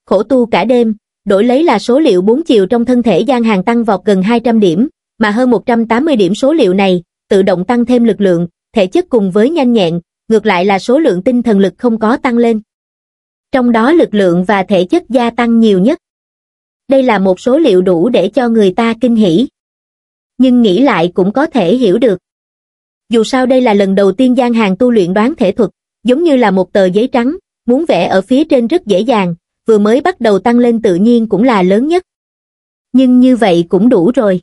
Khổ tu cả đêm, đổi lấy là số liệu bốn chiều trong thân thể Giang Hàng tăng vọt gần 200 điểm, mà hơn 180 điểm số liệu này, tự động tăng thêm lực lượng, thể chất cùng với nhanh nhẹn, ngược lại là số lượng tinh thần lực không có tăng lên. Trong đó lực lượng và thể chất gia tăng nhiều nhất. Đây là một số liệu đủ để cho người ta kinh hỉ. Nhưng nghĩ lại cũng có thể hiểu được. Dù sao đây là lần đầu tiên Giang Hàng tu luyện đoán thể thuật, giống như là một tờ giấy trắng, muốn vẽ ở phía trên rất dễ dàng, vừa mới bắt đầu tăng lên tự nhiên cũng là lớn nhất. Nhưng như vậy cũng đủ rồi.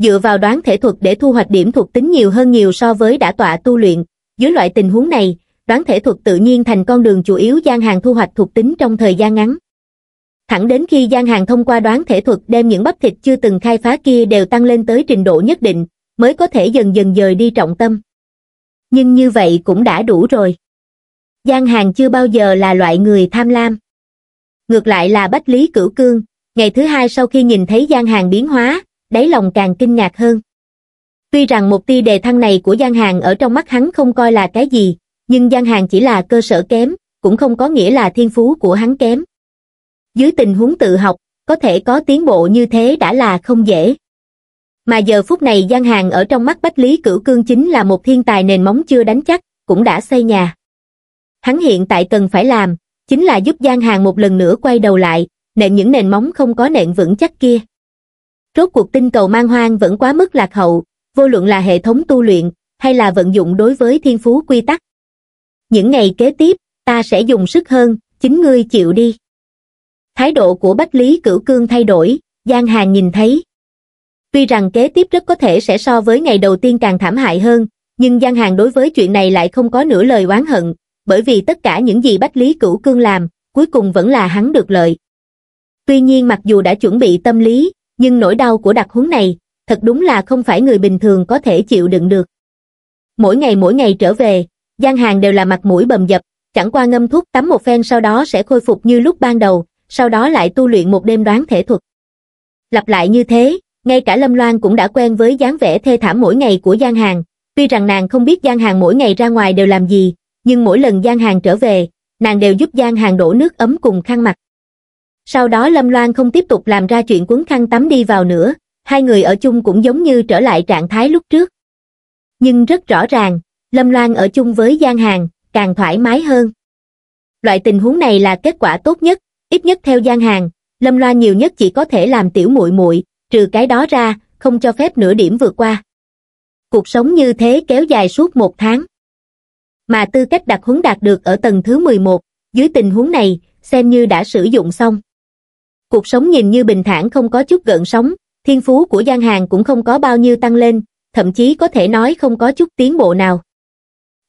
Dựa vào đoán thể thuật để thu hoạch điểm thuộc tính nhiều hơn nhiều so với đã tọa tu luyện, dưới loại tình huống này, đoán thể thuật tự nhiên thành con đường chủ yếu gian hàng thu hoạch thuộc tính trong thời gian ngắn. Thẳng đến khi gian hàng thông qua đoán thể thuật đem những bắp thịt chưa từng khai phá kia đều tăng lên tới trình độ nhất định, mới có thể dần dần dời đi trọng tâm. Nhưng như vậy cũng đã đủ rồi. Giang Hàng chưa bao giờ là loại người tham lam. Ngược lại là Bách Lý Cửu Cương, ngày thứ hai sau khi nhìn thấy Giang Hàng biến hóa, đáy lòng càng kinh ngạc hơn. Tuy rằng một tia đề thăng này của Giang Hàng ở trong mắt hắn không coi là cái gì, nhưng Giang Hàng chỉ là cơ sở kém, cũng không có nghĩa là thiên phú của hắn kém. Dưới tình huống tự học, có thể có tiến bộ như thế đã là không dễ. Mà giờ phút này Giang Hàng ở trong mắt Bách Lý Cửu Cương chính là một thiên tài nền móng chưa đánh chắc, cũng đã xây nhà. Hắn hiện tại cần phải làm, chính là giúp Giang Hàng một lần nữa quay đầu lại, nện những nền móng không có nện vững chắc kia. Rốt cuộc tinh cầu mang hoang vẫn quá mức lạc hậu, vô luận là hệ thống tu luyện, hay là vận dụng đối với thiên phú quy tắc. Những ngày kế tiếp, ta sẽ dùng sức hơn, chính ngươi chịu đi. Thái độ của Bách Lý Cửu Cương thay đổi, Giang hàn nhìn thấy. Tuy rằng kế tiếp rất có thể sẽ so với ngày đầu tiên càng thảm hại hơn, nhưng Giang Hàng đối với chuyện này lại không có nửa lời oán hận, bởi vì tất cả những gì Bách Lý Cửu Cương làm, cuối cùng vẫn là hắn được lợi. Tuy nhiên mặc dù đã chuẩn bị tâm lý, nhưng nỗi đau của đặc huống này, thật đúng là không phải người bình thường có thể chịu đựng được. Mỗi ngày mỗi ngày trở về, Giang Hàng đều là mặt mũi bầm dập, chẳng qua ngâm thuốc tắm một phen sau đó sẽ khôi phục như lúc ban đầu, sau đó lại tu luyện một đêm đoán thể thuật. Lặp lại như thế, ngay cả Lâm Loan cũng đã quen với dáng vẻ thê thảm mỗi ngày của Giang Hàng, tuy rằng nàng không biết Giang Hàng mỗi ngày ra ngoài đều làm gì, nhưng mỗi lần Giang Hàng trở về, nàng đều giúp Giang Hàng đổ nước ấm cùng khăn mặt. Sau đó Lâm Loan không tiếp tục làm ra chuyện cuốn khăn tắm đi vào nữa, hai người ở chung cũng giống như trở lại trạng thái lúc trước. Nhưng rất rõ ràng, Lâm Loan ở chung với Giang Hàng, càng thoải mái hơn. Loại tình huống này là kết quả tốt nhất, ít nhất theo Giang Hàng, Lâm Loan nhiều nhất chỉ có thể làm tiểu muội muội, trừ cái đó ra, không cho phép nửa điểm vượt qua. Cuộc sống như thế kéo dài suốt một tháng. Mà tư cách đặc huấn đạt được ở tầng thứ 11, dưới tình huống này, xem như đã sử dụng xong. Cuộc sống nhìn như bình thản không có chút gợn sóng, thiên phú của Giang Hàng cũng không có bao nhiêu tăng lên, thậm chí có thể nói không có chút tiến bộ nào.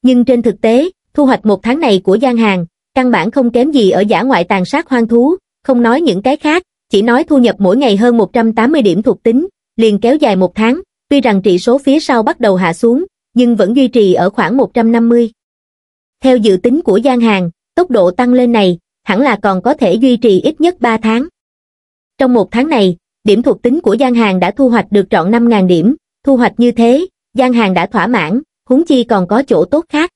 Nhưng trên thực tế, thu hoạch một tháng này của Giang Hàng, căn bản không kém gì ở giả ngoại tàn sát hoang thú, không nói những cái khác, chỉ nói thu nhập mỗi ngày hơn 180 điểm thuộc tính, liền kéo dài một tháng, tuy rằng trị số phía sau bắt đầu hạ xuống, nhưng vẫn duy trì ở khoảng 150. Theo dự tính của Giang Hàng, tốc độ tăng lên này, hẳn là còn có thể duy trì ít nhất 3 tháng. Trong một tháng này, điểm thuộc tính của Giang Hàng đã thu hoạch được trọn 5.000 điểm, thu hoạch như thế, Giang Hàng đã thỏa mãn, huống chi còn có chỗ tốt khác.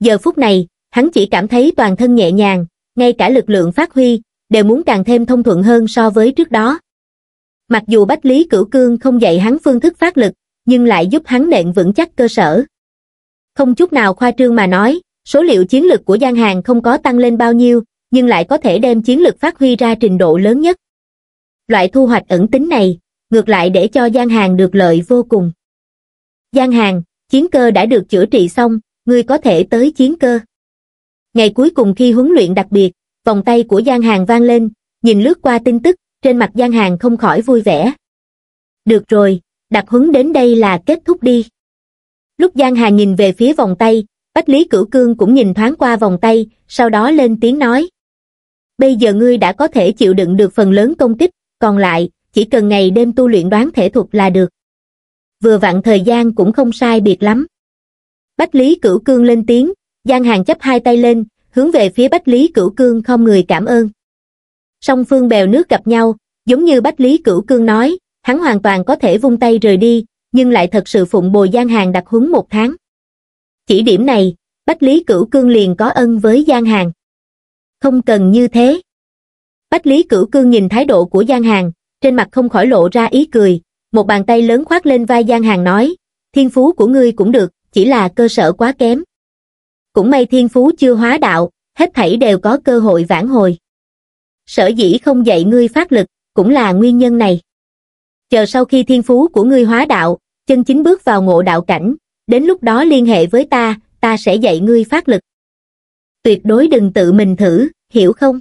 Giờ phút này, hắn chỉ cảm thấy toàn thân nhẹ nhàng, ngay cả lực lượng phát huy, đều muốn càng thêm thông thuận hơn so với trước đó. Mặc dù Bách Lý Cửu Cương không dạy hắn phương thức phát lực, nhưng lại giúp hắn nện vững chắc cơ sở. Không chút nào khoa trương mà nói, số liệu chiến lực của Giang Hàng không có tăng lên bao nhiêu, nhưng lại có thể đem chiến lực phát huy ra trình độ lớn nhất. Loại thu hoạch ẩn tính này, ngược lại để cho Giang Hàng được lợi vô cùng. Giang Hàng, chiến cơ đã được chữa trị xong, ngươi có thể tới chiến cơ. Ngày cuối cùng khi huấn luyện đặc biệt, vòng tay của Giang Hàng vang lên, nhìn lướt qua tin tức, trên mặt Giang Hàng không khỏi vui vẻ. Được rồi, đặc huấn đến đây là kết thúc đi. Lúc Giang Hàng nhìn về phía vòng tay, Bách Lý Cửu Cương cũng nhìn thoáng qua vòng tay, sau đó lên tiếng nói. Bây giờ ngươi đã có thể chịu đựng được phần lớn công kích, còn lại, chỉ cần ngày đêm tu luyện đoán thể thuật là được. Vừa vặn thời gian cũng không sai biệt lắm. Bách Lý Cửu Cương lên tiếng, Giang Hàng chấp hai tay lên, hướng về phía Bách Lý Cửu Cương không người cảm ơn. Song phương bèo nước gặp nhau, giống như Bách Lý Cửu Cương nói, hắn hoàn toàn có thể vung tay rời đi, nhưng lại thật sự phụng bồi Giang Hàng đặt huấn một tháng. Chỉ điểm này, Bách Lý Cửu Cương liền có ân với Giang Hàng. Không cần như thế. Bách Lý Cửu Cương nhìn thái độ của Giang Hàng, trên mặt không khỏi lộ ra ý cười, một bàn tay lớn khoác lên vai Giang Hàng nói, thiên phú của ngươi cũng được, chỉ là cơ sở quá kém. Cũng may thiên phú chưa hóa đạo, hết thảy đều có cơ hội vãn hồi. Sở dĩ không dạy ngươi phát lực, cũng là nguyên nhân này. Chờ sau khi thiên phú của ngươi hóa đạo, chân chính bước vào ngộ đạo cảnh, đến lúc đó liên hệ với ta, ta sẽ dạy ngươi phát lực. Tuyệt đối đừng tự mình thử, hiểu không?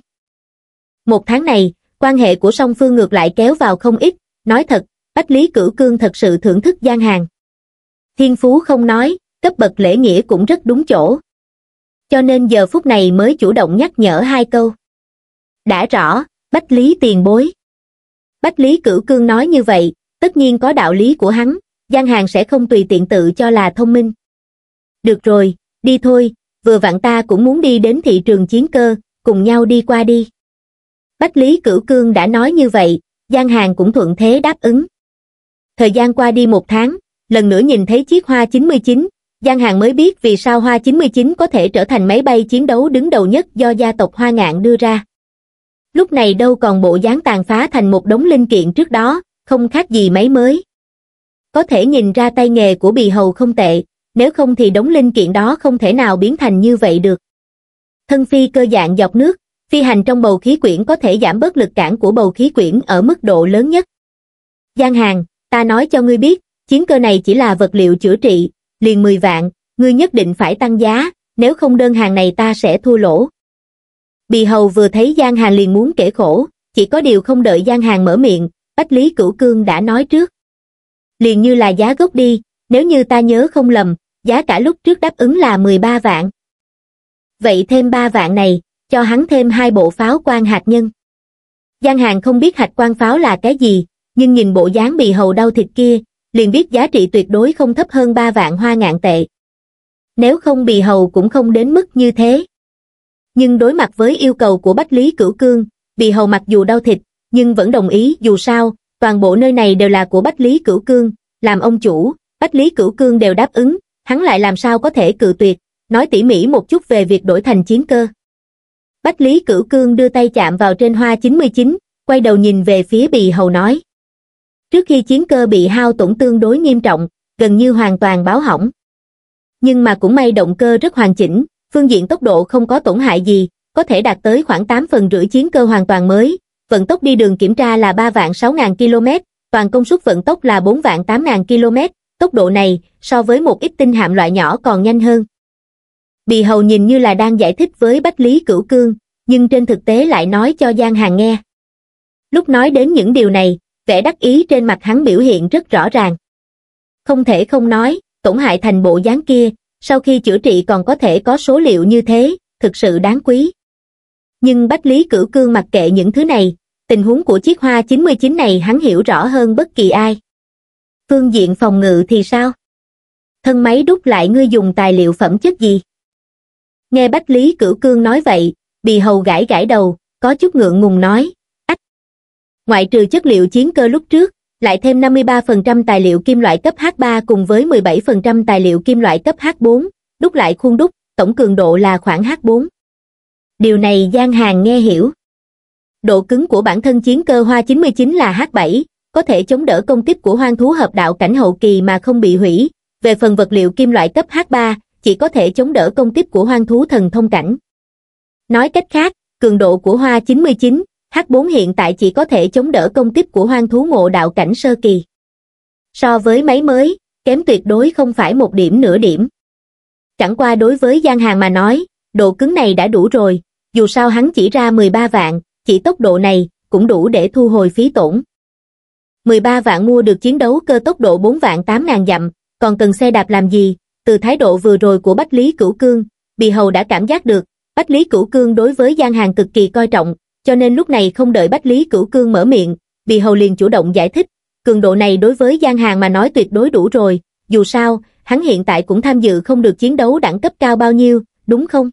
Một tháng này, quan hệ của song phương ngược lại kéo vào không ít, nói thật, Bách Lý Cửu Cương thật sự thưởng thức Giang Hàng. Thiên Phú không nói, cấp bậc lễ nghĩa cũng rất đúng chỗ. Cho nên giờ phút này mới chủ động nhắc nhở hai câu. Đã rõ, Bách Lý tiền bối. Bách Lý Cửu Cương nói như vậy, tất nhiên có đạo lý của hắn, Giang Hàng sẽ không tùy tiện tự cho là thông minh. Được rồi, đi thôi, vừa vặn ta cũng muốn đi đến thị trường chiến cơ, cùng nhau đi qua đi. Bách Lý Cửu Cương đã nói như vậy, Giang Hàng cũng thuận thế đáp ứng. Thời gian qua đi một tháng, lần nữa nhìn thấy chiếc Hoa 99, Giang Hàng mới biết vì sao Hoa 99 có thể trở thành máy bay chiến đấu đứng đầu nhất do gia tộc Hoa Ngạn đưa ra. Lúc này đâu còn bộ dáng tàn phá thành một đống linh kiện trước đó, không khác gì máy mới. Có thể nhìn ra tay nghề của bì hầu không tệ, nếu không thì đống linh kiện đó không thể nào biến thành như vậy được. Thân phi cơ dạng dọc nước, phi hành trong bầu khí quyển có thể giảm bớt lực cản của bầu khí quyển ở mức độ lớn nhất. Giang Hàng, ta nói cho ngươi biết, chiến cơ này chỉ là vật liệu chữa trị, liền 10 vạn, ngươi nhất định phải tăng giá, nếu không đơn hàng này ta sẽ thua lỗ. Bì hầu vừa thấy Giang Hàng liền muốn kể khổ, chỉ có điều không đợi Giang Hàng mở miệng, Bách Lý Cửu Cương đã nói trước. Liền như là giá gốc đi, nếu như ta nhớ không lầm, giá cả lúc trước đáp ứng là 13 vạn. Vậy thêm 3 vạn này, cho hắn thêm hai bộ pháo quan hạt nhân. Giang Hàng không biết hạch quan pháo là cái gì, nhưng nhìn bộ dáng bì hầu đau thịt kia, liền biết giá trị tuyệt đối không thấp hơn 3 vạn hoa ngạn tệ. Nếu không bì hầu cũng không đến mức như thế. Nhưng đối mặt với yêu cầu của Bách Lý Cửu Cương, bì hầu mặc dù đau thịt, nhưng vẫn đồng ý dù sao, toàn bộ nơi này đều là của Bách Lý Cửu Cương, làm ông chủ, Bách Lý Cửu Cương đều đáp ứng, hắn lại làm sao có thể cự tuyệt, nói tỉ mỉ một chút về việc đổi thành chiến cơ. Bách Lý Cửu Cương đưa tay chạm vào trên hoa 99, quay đầu nhìn về phía bì hầu nói. Trước khi chiến cơ bị hao tổn tương đối nghiêm trọng, gần như hoàn toàn báo hỏng. Nhưng mà cũng may động cơ rất hoàn chỉnh, phương diện tốc độ không có tổn hại gì, có thể đạt tới khoảng 8 phần rưỡi chiến cơ hoàn toàn mới, vận tốc đi đường kiểm tra là 3 vạn 6 ngàn km, toàn công suất vận tốc là 4 vạn 8 ngàn km, tốc độ này so với một ít tinh hạm loại nhỏ còn nhanh hơn. Bì hầu nhìn như là đang giải thích với Bách Lý Cửu Cương, nhưng trên thực tế lại nói cho Giang Hàng nghe. Lúc nói đến những điều này, vẻ đắc ý trên mặt hắn biểu hiện rất rõ ràng. Không thể không nói, tổn hại thành bộ dáng kia, sau khi chữa trị còn có thể có số liệu như thế, thực sự đáng quý. Nhưng Bách Lý Cửu Cương mặc kệ những thứ này, tình huống của chiếc hoa 99 này hắn hiểu rõ hơn bất kỳ ai. Phương diện phòng ngự thì sao? Thân máy đúc lại ngươi dùng tài liệu phẩm chất gì? Nghe Bách Lý Cửu Cương nói vậy, bì hầu gãi gãi đầu, có chút ngượng ngùng nói, ách. Ngoại trừ chất liệu chiến cơ lúc trước, lại thêm 53% tài liệu kim loại cấp H3 cùng với 17% tài liệu kim loại cấp H4, đúc lại khuôn đúc, tổng cường độ là khoảng H4. Điều này Giang Hàng nghe hiểu. Độ cứng của bản thân chiến cơ Hoa 99 là H7, có thể chống đỡ công kích của hoang thú hợp đạo cảnh hậu kỳ mà không bị hủy. Về phần vật liệu kim loại cấp H3, chỉ có thể chống đỡ công kích của hoang thú thần thông cảnh. Nói cách khác, cường độ của Hoa 99, H4 hiện tại chỉ có thể chống đỡ công kích của hoang thú ngộ đạo cảnh sơ kỳ. So với máy mới, kém tuyệt đối không phải một điểm nửa điểm. Chẳng qua đối với Giang Hàng mà nói, độ cứng này đã đủ rồi, dù sao hắn chỉ ra 13 vạn, chỉ tốc độ này cũng đủ để thu hồi phí tổn. 13 vạn mua được chiến đấu cơ tốc độ 4 vạn 8 ngàn dặm, còn cần xe đạp làm gì? Từ thái độ vừa rồi của Bách Lý Cửu Cương, Bì Hầu đã cảm giác được, Bách Lý Cửu Cương đối với Giang Hàng cực kỳ coi trọng, cho nên lúc này không đợi Bách Lý Cửu Cương mở miệng, Bì Hầu liền chủ động giải thích, cường độ này đối với Giang Hàng mà nói tuyệt đối đủ rồi, dù sao, hắn hiện tại cũng tham dự không được chiến đấu đẳng cấp cao bao nhiêu, đúng không?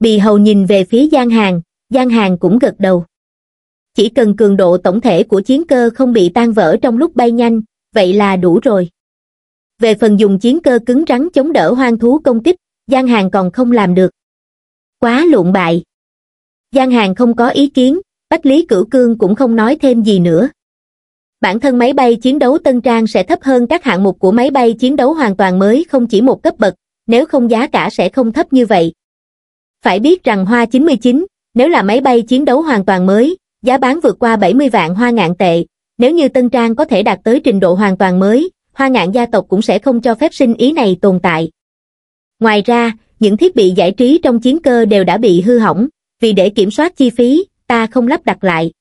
Bì Hầu nhìn về phía Giang Hàng, Giang Hàng cũng gật đầu. Chỉ cần cường độ tổng thể của chiến cơ không bị tan vỡ trong lúc bay nhanh, vậy là đủ rồi. Về phần dùng chiến cơ cứng rắn chống đỡ hoang thú công kích, Giang Hàng còn không làm được. Quá lộn bại. Giang Hàng không có ý kiến, Bách Lý Cửu Cương cũng không nói thêm gì nữa. Bản thân máy bay chiến đấu Tân Trang sẽ thấp hơn các hạng mục của máy bay chiến đấu hoàn toàn mới không chỉ một cấp bậc, nếu không giá cả sẽ không thấp như vậy. Phải biết rằng Hoa 99, nếu là máy bay chiến đấu hoàn toàn mới, giá bán vượt qua 70 vạn hoa ngạn tệ, nếu như Tân Trang có thể đạt tới trình độ hoàn toàn mới, hoa ngạn gia tộc cũng sẽ không cho phép sinh ý này tồn tại. Ngoài ra, những thiết bị giải trí trong chiến cơ đều đã bị hư hỏng, vì để kiểm soát chi phí, ta không lắp đặt lại.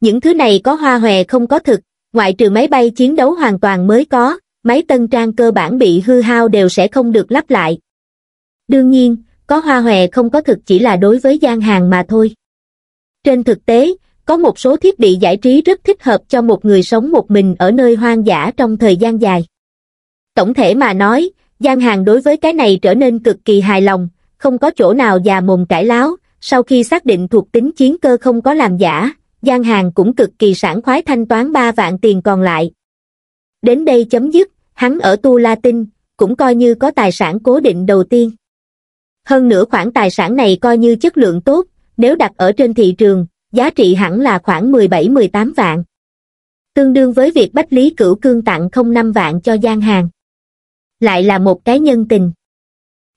Những thứ này có hoa hòe không có thực, ngoại trừ máy bay chiến đấu hoàn toàn mới có, máy tân trang cơ bản bị hư hao đều sẽ không được lắp lại. Đương nhiên, có hoa hòe không có thực chỉ là đối với gian hàng mà thôi. Trên thực tế, có một số thiết bị giải trí rất thích hợp cho một người sống một mình ở nơi hoang dã trong thời gian dài. Tổng thể mà nói, gian hàng đối với cái này trở nên cực kỳ hài lòng, không có chỗ nào già mồm cãi láo, sau khi xác định thuộc tính chiến cơ không có làm giả, gian hàng cũng cực kỳ sảng khoái thanh toán 3 vạn tiền còn lại. Đến đây chấm dứt, hắn ở Tu La Tinh, cũng coi như có tài sản cố định đầu tiên. Hơn nữa khoản tài sản này coi như chất lượng tốt, nếu đặt ở trên thị trường, giá trị hẳn là khoảng 17-18 vạn. Tương đương với việc Bách Lý Cửu Cương tặng không năm vạn cho gian hàng. Lại là một cái nhân tình.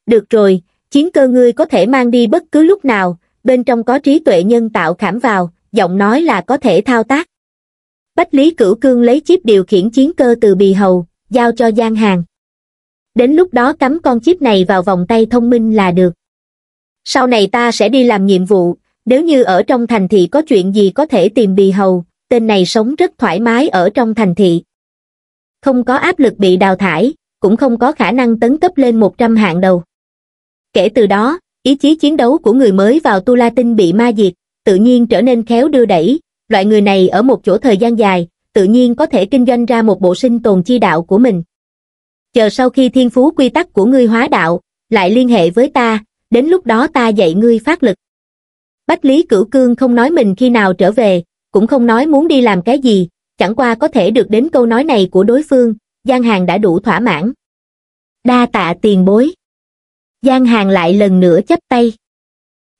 Được rồi, chiến cơ ngươi có thể mang đi bất cứ lúc nào, bên trong có trí tuệ nhân tạo khảm vào, giọng nói là có thể thao tác. Bách Lý Cửu Cương lấy chip điều khiển chiến cơ từ bì hầu, giao cho gian hàng. Đến lúc đó cắm con chip này vào vòng tay thông minh là được. Sau này ta sẽ đi làm nhiệm vụ, nếu như ở trong thành thị có chuyện gì có thể tìm bì hầu, tên này sống rất thoải mái ở trong thành thị. Không có áp lực bị đào thải, cũng không có khả năng tấn cấp lên 100 hạng đầu. Kể từ đó, ý chí chiến đấu của người mới vào Tu La Tinh bị ma diệt, tự nhiên trở nên khéo đưa đẩy, loại người này ở một chỗ thời gian dài, tự nhiên có thể kinh doanh ra một bộ sinh tồn chi đạo của mình. Chờ sau khi thiên phú quy tắc của ngươi hóa đạo, lại liên hệ với ta, đến lúc đó ta dạy ngươi phát lực. Bách Lý Cửu Cương không nói mình khi nào trở về, cũng không nói muốn đi làm cái gì, chẳng qua có thể được đến câu nói này của đối phương, Giang Hàng đã đủ thỏa mãn. Đa tạ tiền bối. Giang Hàng lại lần nữa chấp tay.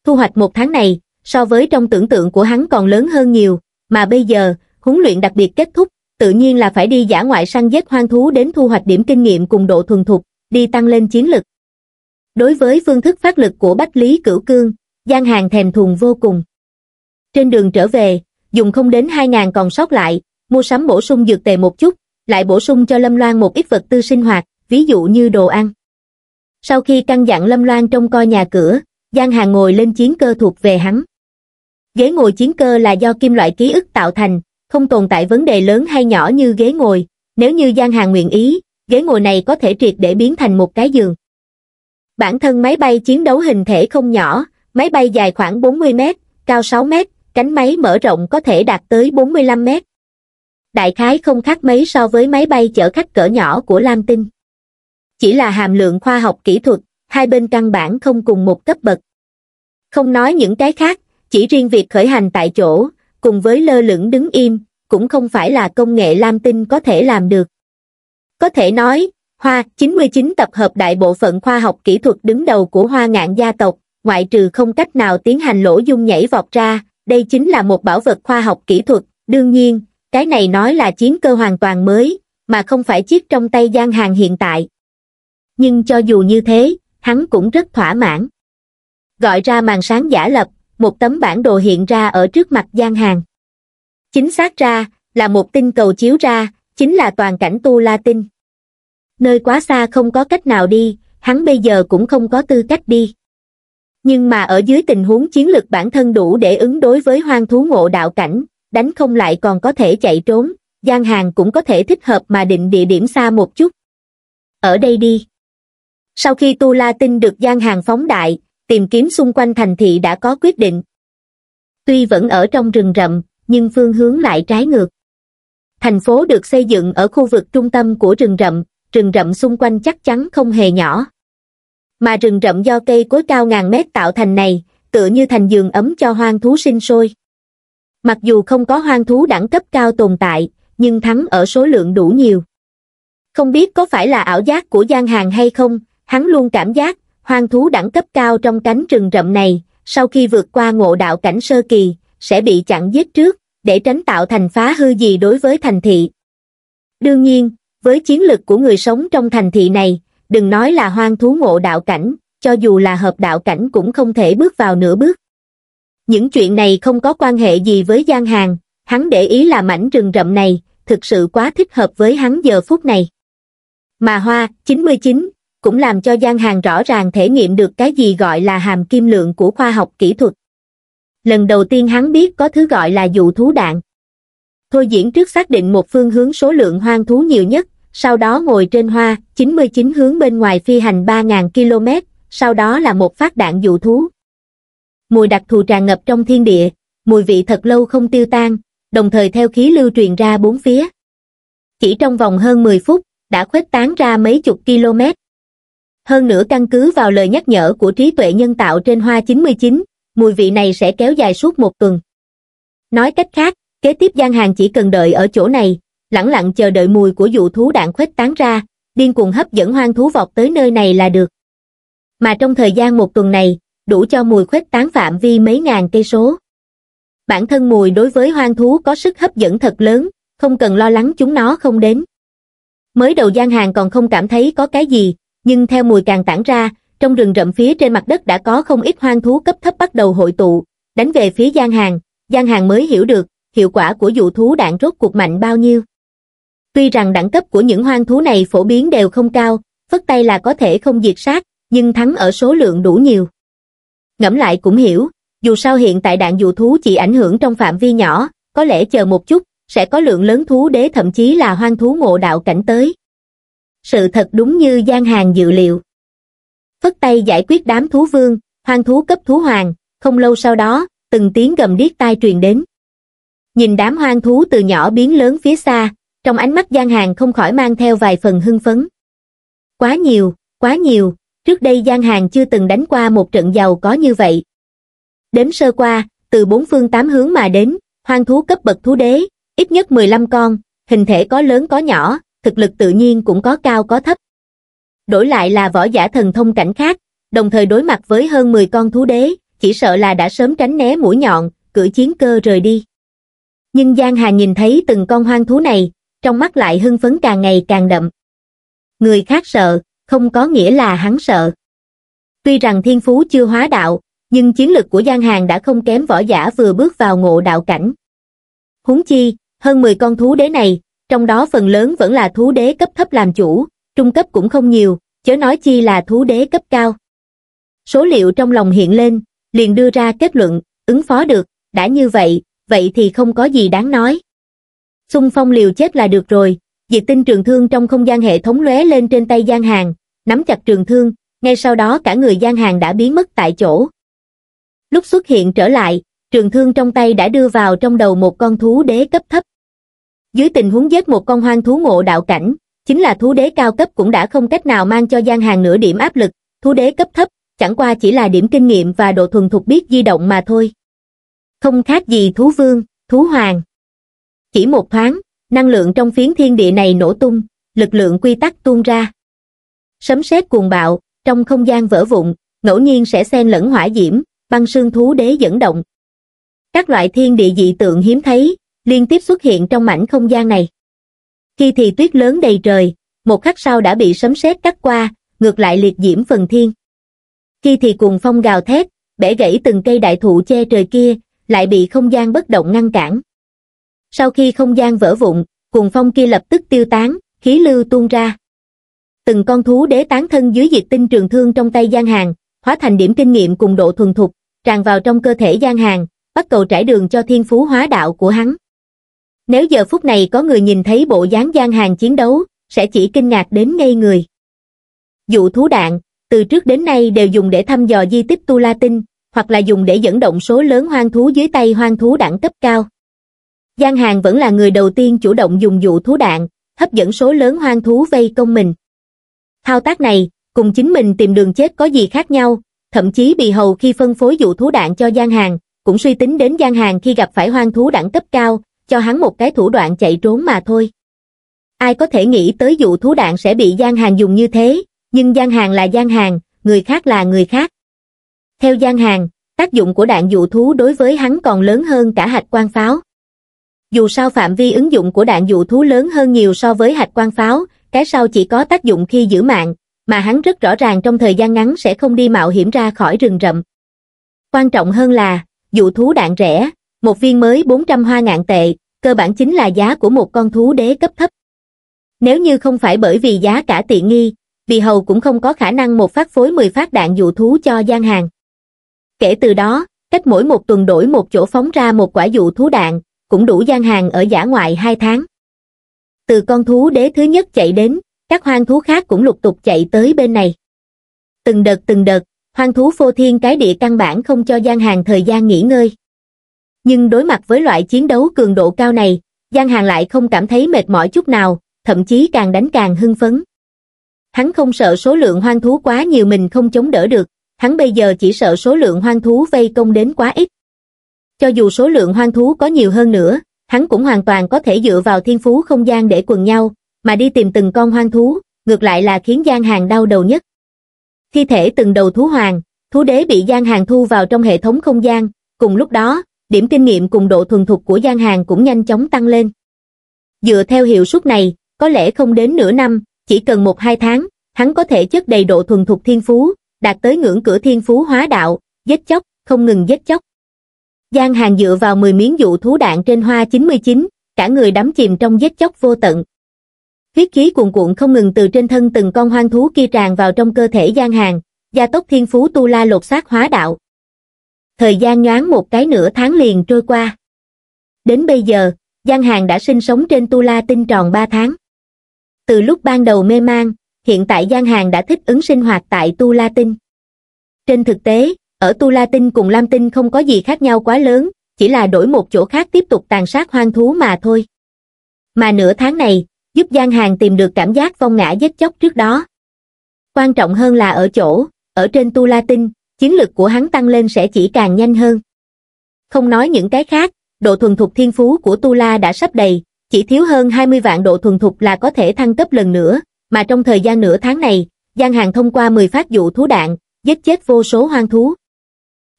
Thu hoạch một tháng này, so với trong tưởng tượng của hắn còn lớn hơn nhiều, mà bây giờ, huấn luyện đặc biệt kết thúc, tự nhiên là phải đi giả ngoại săn giết hoang thú đến thu hoạch điểm kinh nghiệm cùng độ thuần thục, đi tăng lên chiến lực. Đối với phương thức phát lực của Bách Lý Cửu Cương, Giang Hàng thèm thuồng vô cùng. Trên đường trở về, dùng không đến 2.000 còn sót lại, mua sắm bổ sung dược tề một chút, lại bổ sung cho Lâm Loan một ít vật tư sinh hoạt, ví dụ như đồ ăn. Sau khi căn dặn Lâm Loan trông coi nhà cửa, Giang Hàng ngồi lên chiến cơ thuộc về hắn. Ghế ngồi chiến cơ là do kim loại ký ức tạo thành, không tồn tại vấn đề lớn hay nhỏ như ghế ngồi, nếu như Giang Hàng nguyện ý, ghế ngồi này có thể triệt để biến thành một cái giường. Bản thân máy bay chiến đấu hình thể không nhỏ, máy bay dài khoảng 40 mét, cao 6 mét, cánh máy mở rộng có thể đạt tới 45 mét. Đại khái không khác mấy so với máy bay chở khách cỡ nhỏ của Lam Tinh. Chỉ là hàm lượng khoa học kỹ thuật, hai bên căn bản không cùng một cấp bậc. Không nói những cái khác, chỉ riêng việc khởi hành tại chỗ, cùng với lơ lửng đứng im, cũng không phải là công nghệ Lam Tinh có thể làm được. Có thể nói, Hoa 99 tập hợp đại bộ phận khoa học kỹ thuật đứng đầu của Hoa ngạn gia tộc, ngoại trừ không cách nào tiến hành lỗ dung nhảy vọt ra, đây chính là một bảo vật khoa học kỹ thuật, đương nhiên, cái này nói là chiến cơ hoàn toàn mới, mà không phải chiếc trong tay gian hàng hiện tại. Nhưng cho dù như thế, hắn cũng rất thỏa mãn. Gọi ra màn sáng giả lập, một tấm bản đồ hiện ra ở trước mặt gian hàng. Chính xác ra, là một tinh cầu chiếu ra, chính là toàn cảnh Tu La Tinh. Nơi quá xa không có cách nào đi, hắn bây giờ cũng không có tư cách đi. Nhưng mà ở dưới tình huống chiến lực bản thân đủ để ứng đối với hoang thú ngộ đạo cảnh, đánh không lại còn có thể chạy trốn, gian hàng cũng có thể thích hợp mà định địa điểm xa một chút. Ở đây đi. Sau khi Tu La Tinh được gian hàng phóng đại, tìm kiếm xung quanh thành thị đã có quyết định. Tuy vẫn ở trong rừng rậm, nhưng phương hướng lại trái ngược. Thành phố được xây dựng ở khu vực trung tâm của rừng rậm, rừng rậm xung quanh chắc chắn không hề nhỏ. Mà rừng rậm do cây cối cao ngàn mét tạo thành này, tựa như thành giường ấm cho hoang thú sinh sôi. Mặc dù không có hoang thú đẳng cấp cao tồn tại, nhưng thắng ở số lượng đủ nhiều. Không biết có phải là ảo giác của gian hàng hay không, hắn luôn cảm giác, hoang thú đẳng cấp cao trong cánh rừng rậm này, sau khi vượt qua ngộ đạo cảnh sơ kỳ, sẽ bị chặn giết trước, để tránh tạo thành phá hư gì đối với thành thị. Đương nhiên, với chiến lực của người sống trong thành thị này, đừng nói là hoang thú ngộ đạo cảnh, cho dù là hợp đạo cảnh cũng không thể bước vào nửa bước. Những chuyện này không có quan hệ gì với gian hàng, hắn để ý là mảnh rừng rậm này, thực sự quá thích hợp với hắn giờ phút này. Mà Hoa, 99, cũng làm cho gian hàng rõ ràng thể nghiệm được cái gì gọi là hàm kim lượng của khoa học kỹ thuật. Lần đầu tiên hắn biết có thứ gọi là dụ thú đạn. Thôi diễn trước xác định một phương hướng số lượng hoang thú nhiều nhất, sau đó ngồi trên hoa, 99 hướng bên ngoài phi hành 3.000 km, sau đó là một phát đạn dụ thú. Mùi đặc thù tràn ngập trong thiên địa, mùi vị thật lâu không tiêu tan, đồng thời theo khí lưu truyền ra bốn phía. Chỉ trong vòng hơn 10 phút, đã khuếch tán ra mấy chục km. Hơn nữa căn cứ vào lời nhắc nhở của trí tuệ nhân tạo trên hoa 99, mùi vị này sẽ kéo dài suốt một tuần. Nói cách khác, kế tiếp gian hàng chỉ cần đợi ở chỗ này, lẳng lặng chờ đợi mùi của dụ thú đạn khuếch tán ra, điên cuồng hấp dẫn hoang thú vọt tới nơi này là được. Mà trong thời gian một tuần này, đủ cho mùi khuếch tán phạm vi mấy ngàn cây số. Bản thân mùi đối với hoang thú có sức hấp dẫn thật lớn, không cần lo lắng chúng nó không đến. Mới đầu gian hàng còn không cảm thấy có cái gì, nhưng theo mùi càng tản ra, trong rừng rậm phía trên mặt đất đã có không ít hoang thú cấp thấp bắt đầu hội tụ, đánh về phía gian hàng, gian hàng mới hiểu được, hiệu quả của dụ thú đạn rốt cuộc mạnh bao nhiêu. Tuy rằng đẳng cấp của những hoang thú này phổ biến đều không cao, phất tay là có thể không diệt sát, nhưng thắng ở số lượng đủ nhiều. Ngẫm lại cũng hiểu, dù sao hiện tại đạn dụ thú chỉ ảnh hưởng trong phạm vi nhỏ, có lẽ chờ một chút, sẽ có lượng lớn thú đế thậm chí là hoang thú ngộ đạo cảnh tới. Sự thật đúng như gian hàng dự liệu. Phất tay giải quyết đám thú vương, hoang thú cấp thú hoàng, không lâu sau đó, từng tiếng gầm điếc tai truyền đến. Nhìn đám hoang thú từ nhỏ biến lớn phía xa, trong ánh mắt gian hàng không khỏi mang theo vài phần hưng phấn. Quá nhiều, quá nhiều, trước đây gian hàng chưa từng đánh qua một trận giàu có như vậy. Đếm sơ qua, từ bốn phương tám hướng mà đến, hoang thú cấp bậc thú đế, ít nhất 15 con, hình thể có lớn có nhỏ, thực lực tự nhiên cũng có cao có thấp. Đổi lại là võ giả thần thông cảnh khác, đồng thời đối mặt với hơn 10 con thú đế, chỉ sợ là đã sớm tránh né mũi nhọn, cử chiến cơ rời đi. Nhưng Giang Hà nhìn thấy từng con hoang thú này, trong mắt lại hưng phấn càng ngày càng đậm. Người khác sợ, không có nghĩa là hắn sợ. Tuy rằng thiên phú chưa hóa đạo, nhưng chiến lực của Giang Hàng đã không kém võ giả vừa bước vào ngộ đạo cảnh. Huống chi, hơn 10 con thú đế này, trong đó phần lớn vẫn là thú đế cấp thấp làm chủ, trung cấp cũng không nhiều, chớ nói chi là thú đế cấp cao. Số liệu trong lòng hiện lên, liền đưa ra kết luận, ứng phó được, đã như vậy, vậy thì không có gì đáng nói. Xung phong liều chết là được rồi, diệt tinh trường thương trong không gian hệ thống lóe lên trên tay Giang Hàng, nắm chặt trường thương, ngay sau đó cả người Giang Hàng đã biến mất tại chỗ. Lúc xuất hiện trở lại, trường thương trong tay đã đưa vào trong đầu một con thú đế cấp thấp. Dưới tình huống giết một con hoang thú ngộ đạo cảnh, chính là thú đế cao cấp cũng đã không cách nào mang cho Giang Hàng nửa điểm áp lực, thú đế cấp thấp, chẳng qua chỉ là điểm kinh nghiệm và độ thuần thục biết di động mà thôi. Không khác gì thú vương, thú hoàng. Chỉ một thoáng, năng lượng trong phiến thiên địa này nổ tung, lực lượng quy tắc tuôn ra. Sấm sét cuồng bạo, trong không gian vỡ vụn, ngẫu nhiên sẽ xen lẫn hỏa diễm, băng sương thú đế dẫn động. Các loại thiên địa dị tượng hiếm thấy, liên tiếp xuất hiện trong mảnh không gian này. Khi thì tuyết lớn đầy trời, một khắc sau đã bị sấm sét cắt qua, ngược lại liệt diễm phần thiên. Khi thì cuồng phong gào thét, bẻ gãy từng cây đại thụ che trời kia, lại bị không gian bất động ngăn cản. Sau khi không gian vỡ vụn, cuồng phong kia lập tức tiêu tán, khí lưu tuôn ra. Từng con thú đế tán thân dưới diệt tinh trường thương trong tay Giang Hàng, hóa thành điểm kinh nghiệm cùng độ thuần thục, tràn vào trong cơ thể Giang Hàng, bắt cầu trải đường cho thiên phú hóa đạo của hắn. Nếu giờ phút này có người nhìn thấy bộ dáng Giang Hàng chiến đấu, sẽ chỉ kinh ngạc đến ngây người. Dụ thú đạn, từ trước đến nay đều dùng để thăm dò di tích Tu La Tinh, hoặc là dùng để dẫn động số lớn hoang thú dưới tay hoang thú đẳng cấp cao. Giang Hàng vẫn là người đầu tiên chủ động dùng dụ thú đạn, hấp dẫn số lớn hoang thú vây công mình. Thao tác này, cùng chính mình tìm đường chết có gì khác nhau, thậm chí bị hầu khi phân phối dụ thú đạn cho Giang Hàng, cũng suy tính đến Giang Hàng khi gặp phải hoang thú đẳng cấp cao, cho hắn một cái thủ đoạn chạy trốn mà thôi. Ai có thể nghĩ tới dụ thú đạn sẽ bị Giang Hàng dùng như thế, nhưng Giang Hàng là Giang Hàng, người khác là người khác. Theo Giang Hàng, tác dụng của đạn dụ thú đối với hắn còn lớn hơn cả hạch quan pháo. Dù sao phạm vi ứng dụng của đạn dụ thú lớn hơn nhiều so với hạch quan pháo, cái sau chỉ có tác dụng khi giữ mạng, mà hắn rất rõ ràng trong thời gian ngắn sẽ không đi mạo hiểm ra khỏi rừng rậm. Quan trọng hơn là, dụ thú đạn rẻ, một viên mới 400 hoa ngạn tệ, cơ bản chính là giá của một con thú đế cấp thấp. Nếu như không phải bởi vì giá cả tiện nghi, vì hầu cũng không có khả năng một phát phối 10 phát đạn dụ thú cho gian hàng. Kể từ đó, cách mỗi một tuần đổi một chỗ phóng ra một quả dụ thú đạn, cũng đủ gian hàng ở giả ngoại hai tháng. Từ con thú đế thứ nhất chạy đến, các hoang thú khác cũng lục tục chạy tới bên này. Từng đợt từng đợt, hoang thú phô thiên cái địa căn bản không cho gian hàng thời gian nghỉ ngơi. Nhưng đối mặt với loại chiến đấu cường độ cao này, gian Hàng lại không cảm thấy mệt mỏi chút nào, thậm chí càng đánh càng hưng phấn. Hắn không sợ số lượng hoang thú quá nhiều mình không chống đỡ được, hắn bây giờ chỉ sợ số lượng hoang thú vây công đến quá ít. Cho dù số lượng hoang thú có nhiều hơn nữa, hắn cũng hoàn toàn có thể dựa vào thiên phú không gian để quần nhau, mà đi tìm từng con hoang thú, ngược lại là khiến Giang Hàng đau đầu nhất. Thi thể từng đầu thú hoàng, thú đế bị Giang Hàng thu vào trong hệ thống không gian, cùng lúc đó, điểm kinh nghiệm cùng độ thuần thục của Giang Hàng cũng nhanh chóng tăng lên. Dựa theo hiệu suất này, có lẽ không đến nửa năm, chỉ cần một hai tháng, hắn có thể chất đầy độ thuần thục thiên phú, đạt tới ngưỡng cửa thiên phú hóa đạo, giết chóc, không ngừng giết chóc. Giang Hàng dựa vào 10 miếng dụ thú đạn trên hoa 99, cả người đắm chìm trong giết chóc vô tận. Huyết khí cuồn cuộn không ngừng từ trên thân từng con hoang thú kia tràn vào trong cơ thể Giang Hàng, gia tốc thiên phú tu la lột xác hóa đạo. Thời gian nhoáng một cái nửa tháng liền trôi qua. Đến bây giờ, Giang Hàng đã sinh sống trên tu la tinh tròn 3 tháng. Từ lúc ban đầu mê mang, hiện tại Giang Hàng đã thích ứng sinh hoạt tại tu la tinh. Trên thực tế, ở Tu La Tinh cùng Lam Tinh không có gì khác nhau quá lớn, chỉ là đổi một chỗ khác tiếp tục tàn sát hoang thú mà thôi. Mà nửa tháng này, giúp Giang Hàng tìm được cảm giác vong ngã giết chóc trước đó. Quan trọng hơn là ở chỗ, ở trên Tu La Tinh, chiến lực của hắn tăng lên sẽ chỉ càng nhanh hơn. Không nói những cái khác, độ thuần thục thiên phú của Tu La đã sắp đầy, chỉ thiếu hơn 20 vạn độ thuần thục là có thể thăng cấp lần nữa, mà trong thời gian nửa tháng này, Giang Hàng thông qua 10 phát dụ thú đạn, giết chết vô số hoang thú.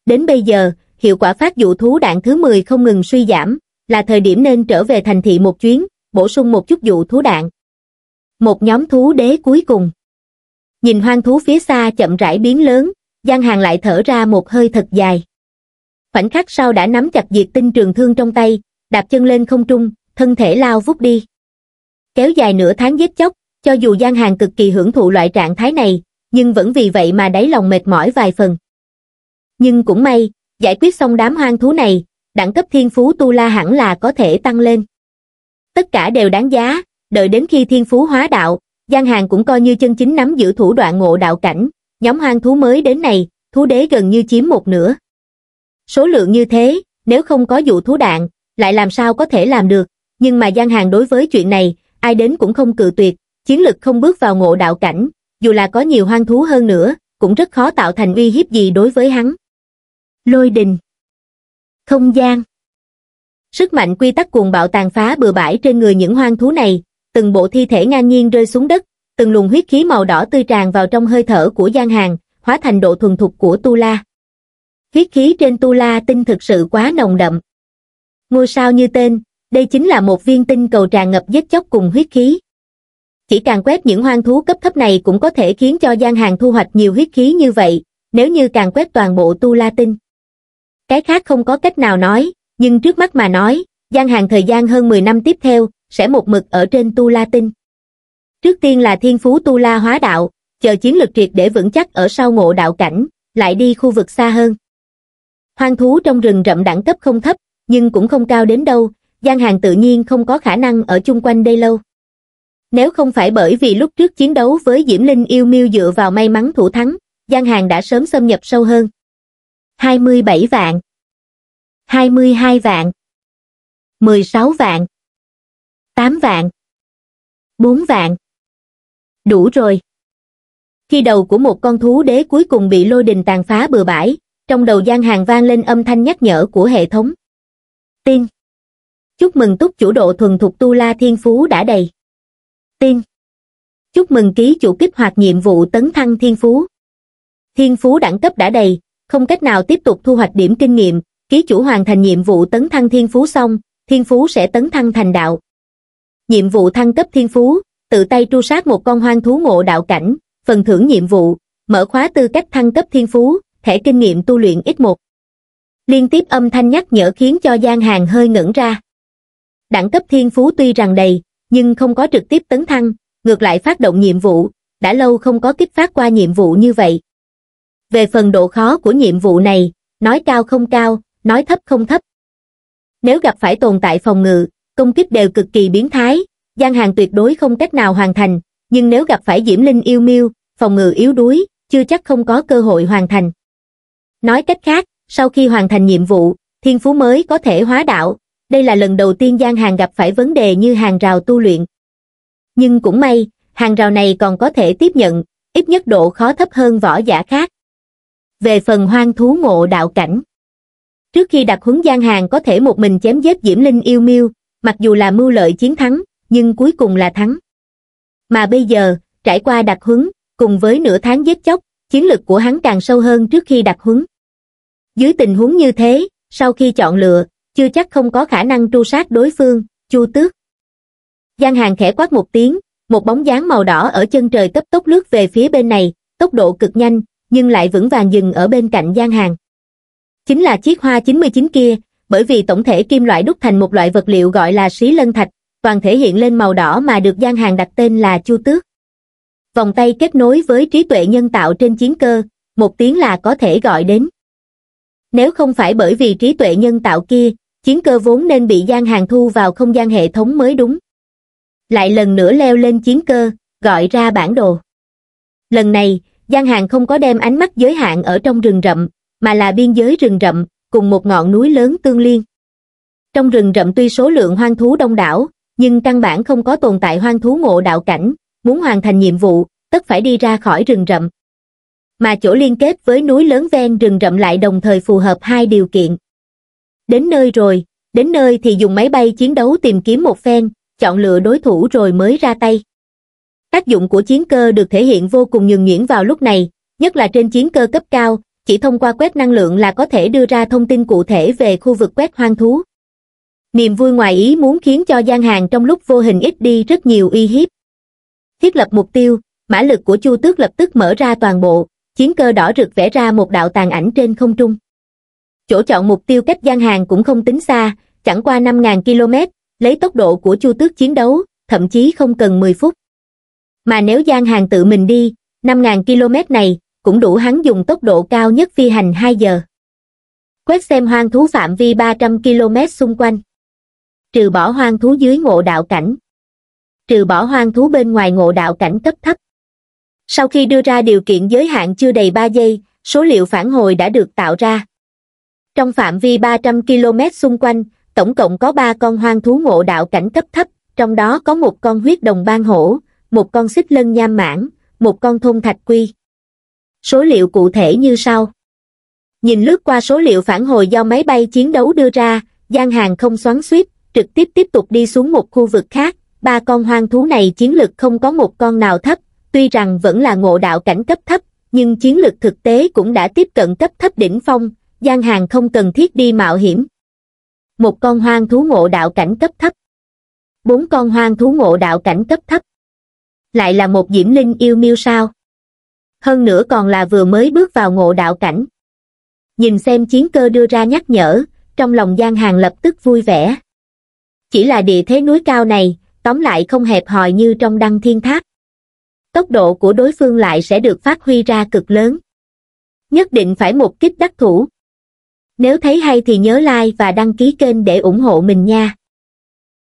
Đến bây giờ, hiệu quả phát dụ thú đạn thứ 10 không ngừng suy giảm, là thời điểm nên trở về thành thị một chuyến, bổ sung một chút dụ thú đạn. Một nhóm thú đế cuối cùng. Nhìn hoang thú phía xa chậm rãi biến lớn, Giang Hàng lại thở ra một hơi thật dài. Khoảnh khắc sau đã nắm chặt diệt tinh trường thương trong tay, đạp chân lên không trung, thân thể lao vút đi. Kéo dài nửa tháng giết chóc, cho dù Giang Hàng cực kỳ hưởng thụ loại trạng thái này, nhưng vẫn vì vậy mà đáy lòng mệt mỏi vài phần. Nhưng cũng may, giải quyết xong đám hoang thú này, đẳng cấp thiên phú tu la hẳn là có thể tăng lên. Tất cả đều đáng giá, đợi đến khi thiên phú hóa đạo, Giang Hàng cũng coi như chân chính nắm giữ thủ đoạn ngộ đạo cảnh, nhóm hoang thú mới đến này, thú đế gần như chiếm một nửa. Số lượng như thế, nếu không có dụ thú đạn, lại làm sao có thể làm được, nhưng mà Giang Hàng đối với chuyện này, ai đến cũng không cự tuyệt, chiến lực không bước vào ngộ đạo cảnh, dù là có nhiều hoang thú hơn nữa, cũng rất khó tạo thành uy hiếp gì đối với hắn lôi đình. Không gian. Sức mạnh quy tắc cuồng bạo tàn phá bừa bãi trên người những hoang thú này, từng bộ thi thể ngang nhiên rơi xuống đất, từng luồng huyết khí màu đỏ tươi tràn vào trong hơi thở của gian hàng hóa thành độ thuần thục của tu la. Huyết khí trên tu la tinh thực sự quá nồng đậm. Ngôi sao như tên, đây chính là một viên tinh cầu tràn ngập vết chóc cùng huyết khí. Chỉ càng quét những hoang thú cấp thấp này cũng có thể khiến cho gian hàng thu hoạch nhiều huyết khí như vậy, nếu như càng quét toàn bộ tu la tinh cái khác không có cách nào nói, nhưng trước mắt mà nói, gian hàng thời gian hơn 10 năm tiếp theo, sẽ một mực ở trên Tu La Tinh. Trước tiên là thiên phú Tu La hóa đạo, chờ chiến lực triệt để vững chắc ở sau ngộ đạo cảnh, lại đi khu vực xa hơn. Hoang thú trong rừng rậm đẳng cấp không thấp, nhưng cũng không cao đến đâu, gian hàng tự nhiên không có khả năng ở chung quanh đây lâu. Nếu không phải bởi vì lúc trước chiến đấu với Diễm Linh yêu miêu dựa vào may mắn thủ thắng, gian hàng đã sớm xâm nhập sâu hơn. 27 vạn 22 vạn 16 vạn 8 vạn 4 vạn Đủ rồi. Khi đầu của một con thú đế cuối cùng bị lôi đình tàn phá bừa bãi, trong đầu gian hàng vang lên âm thanh nhắc nhở của hệ thống. Tiên. Chúc mừng túc chủ độ thuần thục tu la thiên phú đã đầy. Tiên. Chúc mừng ký chủ kích hoạt nhiệm vụ tấn thăng thiên phú. Thiên phú đẳng cấp đã đầy, không cách nào tiếp tục thu hoạch điểm kinh nghiệm, ký chủ hoàn thành nhiệm vụ tấn thăng thiên phú xong, thiên phú sẽ tấn thăng thành đạo. Nhiệm vụ thăng cấp thiên phú, tự tay tru sát một con hoang thú ngộ đạo cảnh, phần thưởng nhiệm vụ, mở khóa tư cách thăng cấp thiên phú, thẻ kinh nghiệm tu luyện ít một. Liên tiếp âm thanh nhắc nhở khiến cho Giang Hàng hơi ngẩn ra. Đẳng cấp thiên phú tuy rằng đầy, nhưng không có trực tiếp tấn thăng, ngược lại phát động nhiệm vụ, đã lâu không có kích phát qua nhiệm vụ như vậy. Về phần độ khó của nhiệm vụ này, nói cao không cao, nói thấp không thấp. Nếu gặp phải tồn tại phòng ngự, công kích đều cực kỳ biến thái, gian hàng tuyệt đối không cách nào hoàn thành, nhưng nếu gặp phải Diễm Linh yêu miêu, phòng ngự yếu đuối, chưa chắc không có cơ hội hoàn thành. Nói cách khác, sau khi hoàn thành nhiệm vụ, thiên phú mới có thể hóa đạo, đây là lần đầu tiên gian hàng gặp phải vấn đề như hàng rào tu luyện. Nhưng cũng may, hàng rào này còn có thể tiếp nhận, ít nhất độ khó thấp hơn võ giả khác. Về phần hoang thú ngộ đạo cảnh. Trước khi đặt huấn gian hàng có thể một mình chém giết Diễm Linh yêu miêu, mặc dù là mưu lợi chiến thắng, nhưng cuối cùng là thắng. Mà bây giờ, trải qua đặt huấn, cùng với nửa tháng giết chóc, chiến lực của hắn càng sâu hơn trước khi đặt huấn. Dưới tình huống như thế, sau khi chọn lựa, chưa chắc không có khả năng tru sát đối phương, chu tước. Giang hàng khẽ quát một tiếng, một bóng dáng màu đỏ ở chân trời cấp tốc lướt về phía bên này, tốc độ cực nhanh, nhưng lại vững vàng dừng ở bên cạnh gian hàng. Chính là chiếc hoa 99 kia, bởi vì tổng thể kim loại đúc thành một loại vật liệu gọi là xí lân thạch, toàn thể hiện lên màu đỏ mà được gian hàng đặt tên là Chu Tước. Vòng tay kết nối với trí tuệ nhân tạo trên chiến cơ, một tiếng là có thể gọi đến. Nếu không phải bởi vì trí tuệ nhân tạo kia, chiến cơ vốn nên bị gian Hàng thu vào không gian hệ thống mới đúng. Lại lần nữa leo lên chiến cơ, gọi ra bản đồ. Lần này, Giang Hàng không có đem ánh mắt giới hạn ở trong rừng rậm, mà là biên giới rừng rậm, cùng một ngọn núi lớn tương liên. Trong rừng rậm tuy số lượng hoang thú đông đảo, nhưng căn bản không có tồn tại hoang thú ngộ đạo cảnh, muốn hoàn thành nhiệm vụ, tất phải đi ra khỏi rừng rậm. Mà chỗ liên kết với núi lớn ven rừng rậm lại đồng thời phù hợp hai điều kiện. Đến nơi rồi, đến nơi thì dùng máy bay chiến đấu tìm kiếm một phen, chọn lựa đối thủ rồi mới ra tay. Tác dụng của chiến cơ được thể hiện vô cùng nhường nhuyễn vào lúc này, nhất là trên chiến cơ cấp cao, chỉ thông qua quét năng lượng là có thể đưa ra thông tin cụ thể về khu vực quét hoang thú. Niềm vui ngoài ý muốn khiến cho gian hàng trong lúc vô hình ít đi rất nhiều uy hiếp. Thiết lập mục tiêu, mã lực của Chu Tước lập tức mở ra toàn bộ, chiến cơ đỏ rực vẽ ra một đạo tàn ảnh trên không trung. Chỗ chọn mục tiêu cách gian hàng cũng không tính xa, chẳng qua 5.000 km, lấy tốc độ của Chu Tước chiến đấu, thậm chí không cần 10 phút. Mà nếu gian hàng tự mình đi, 5.000 km này, cũng đủ hắn dùng tốc độ cao nhất phi hành 2 giờ. Quét xem hoang thú phạm vi 300 km xung quanh. Trừ bỏ hoang thú dưới ngộ đạo cảnh. Trừ bỏ hoang thú bên ngoài ngộ đạo cảnh cấp thấp. Sau khi đưa ra điều kiện giới hạn chưa đầy 3 giây, số liệu phản hồi đã được tạo ra. Trong phạm vi 300 km xung quanh, tổng cộng có 3 con hoang thú ngộ đạo cảnh cấp thấp, trong đó có một con huyết đồng ban hổ, một con xích lân nham mãn, một con thôn thạch quy. Số liệu cụ thể như sau. Nhìn lướt qua số liệu phản hồi do máy bay chiến đấu đưa ra, gian hàng không xoắn suýt, trực tiếp tiếp tục đi xuống một khu vực khác. Ba con hoang thú này chiến lực không có một con nào thấp, tuy rằng vẫn là ngộ đạo cảnh cấp thấp, nhưng chiến lực thực tế cũng đã tiếp cận cấp thấp đỉnh phong, gian hàng không cần thiết đi mạo hiểm. Một con hoang thú ngộ đạo cảnh cấp thấp. Bốn con hoang thú ngộ đạo cảnh cấp thấp. Lại là một diễm linh yêu miêu sao. Hơn nữa còn là vừa mới bước vào ngộ đạo cảnh. Nhìn xem chiến cơ đưa ra nhắc nhở, trong lòng gian hàng lập tức vui vẻ. Chỉ là địa thế núi cao này, tóm lại không hẹp hòi như trong đăng thiên tháp tốc độ của đối phương lại sẽ được phát huy ra cực lớn. Nhất định phải một kích đắc thủ. Nếu thấy hay thì nhớ like và đăng ký kênh để ủng hộ mình nha.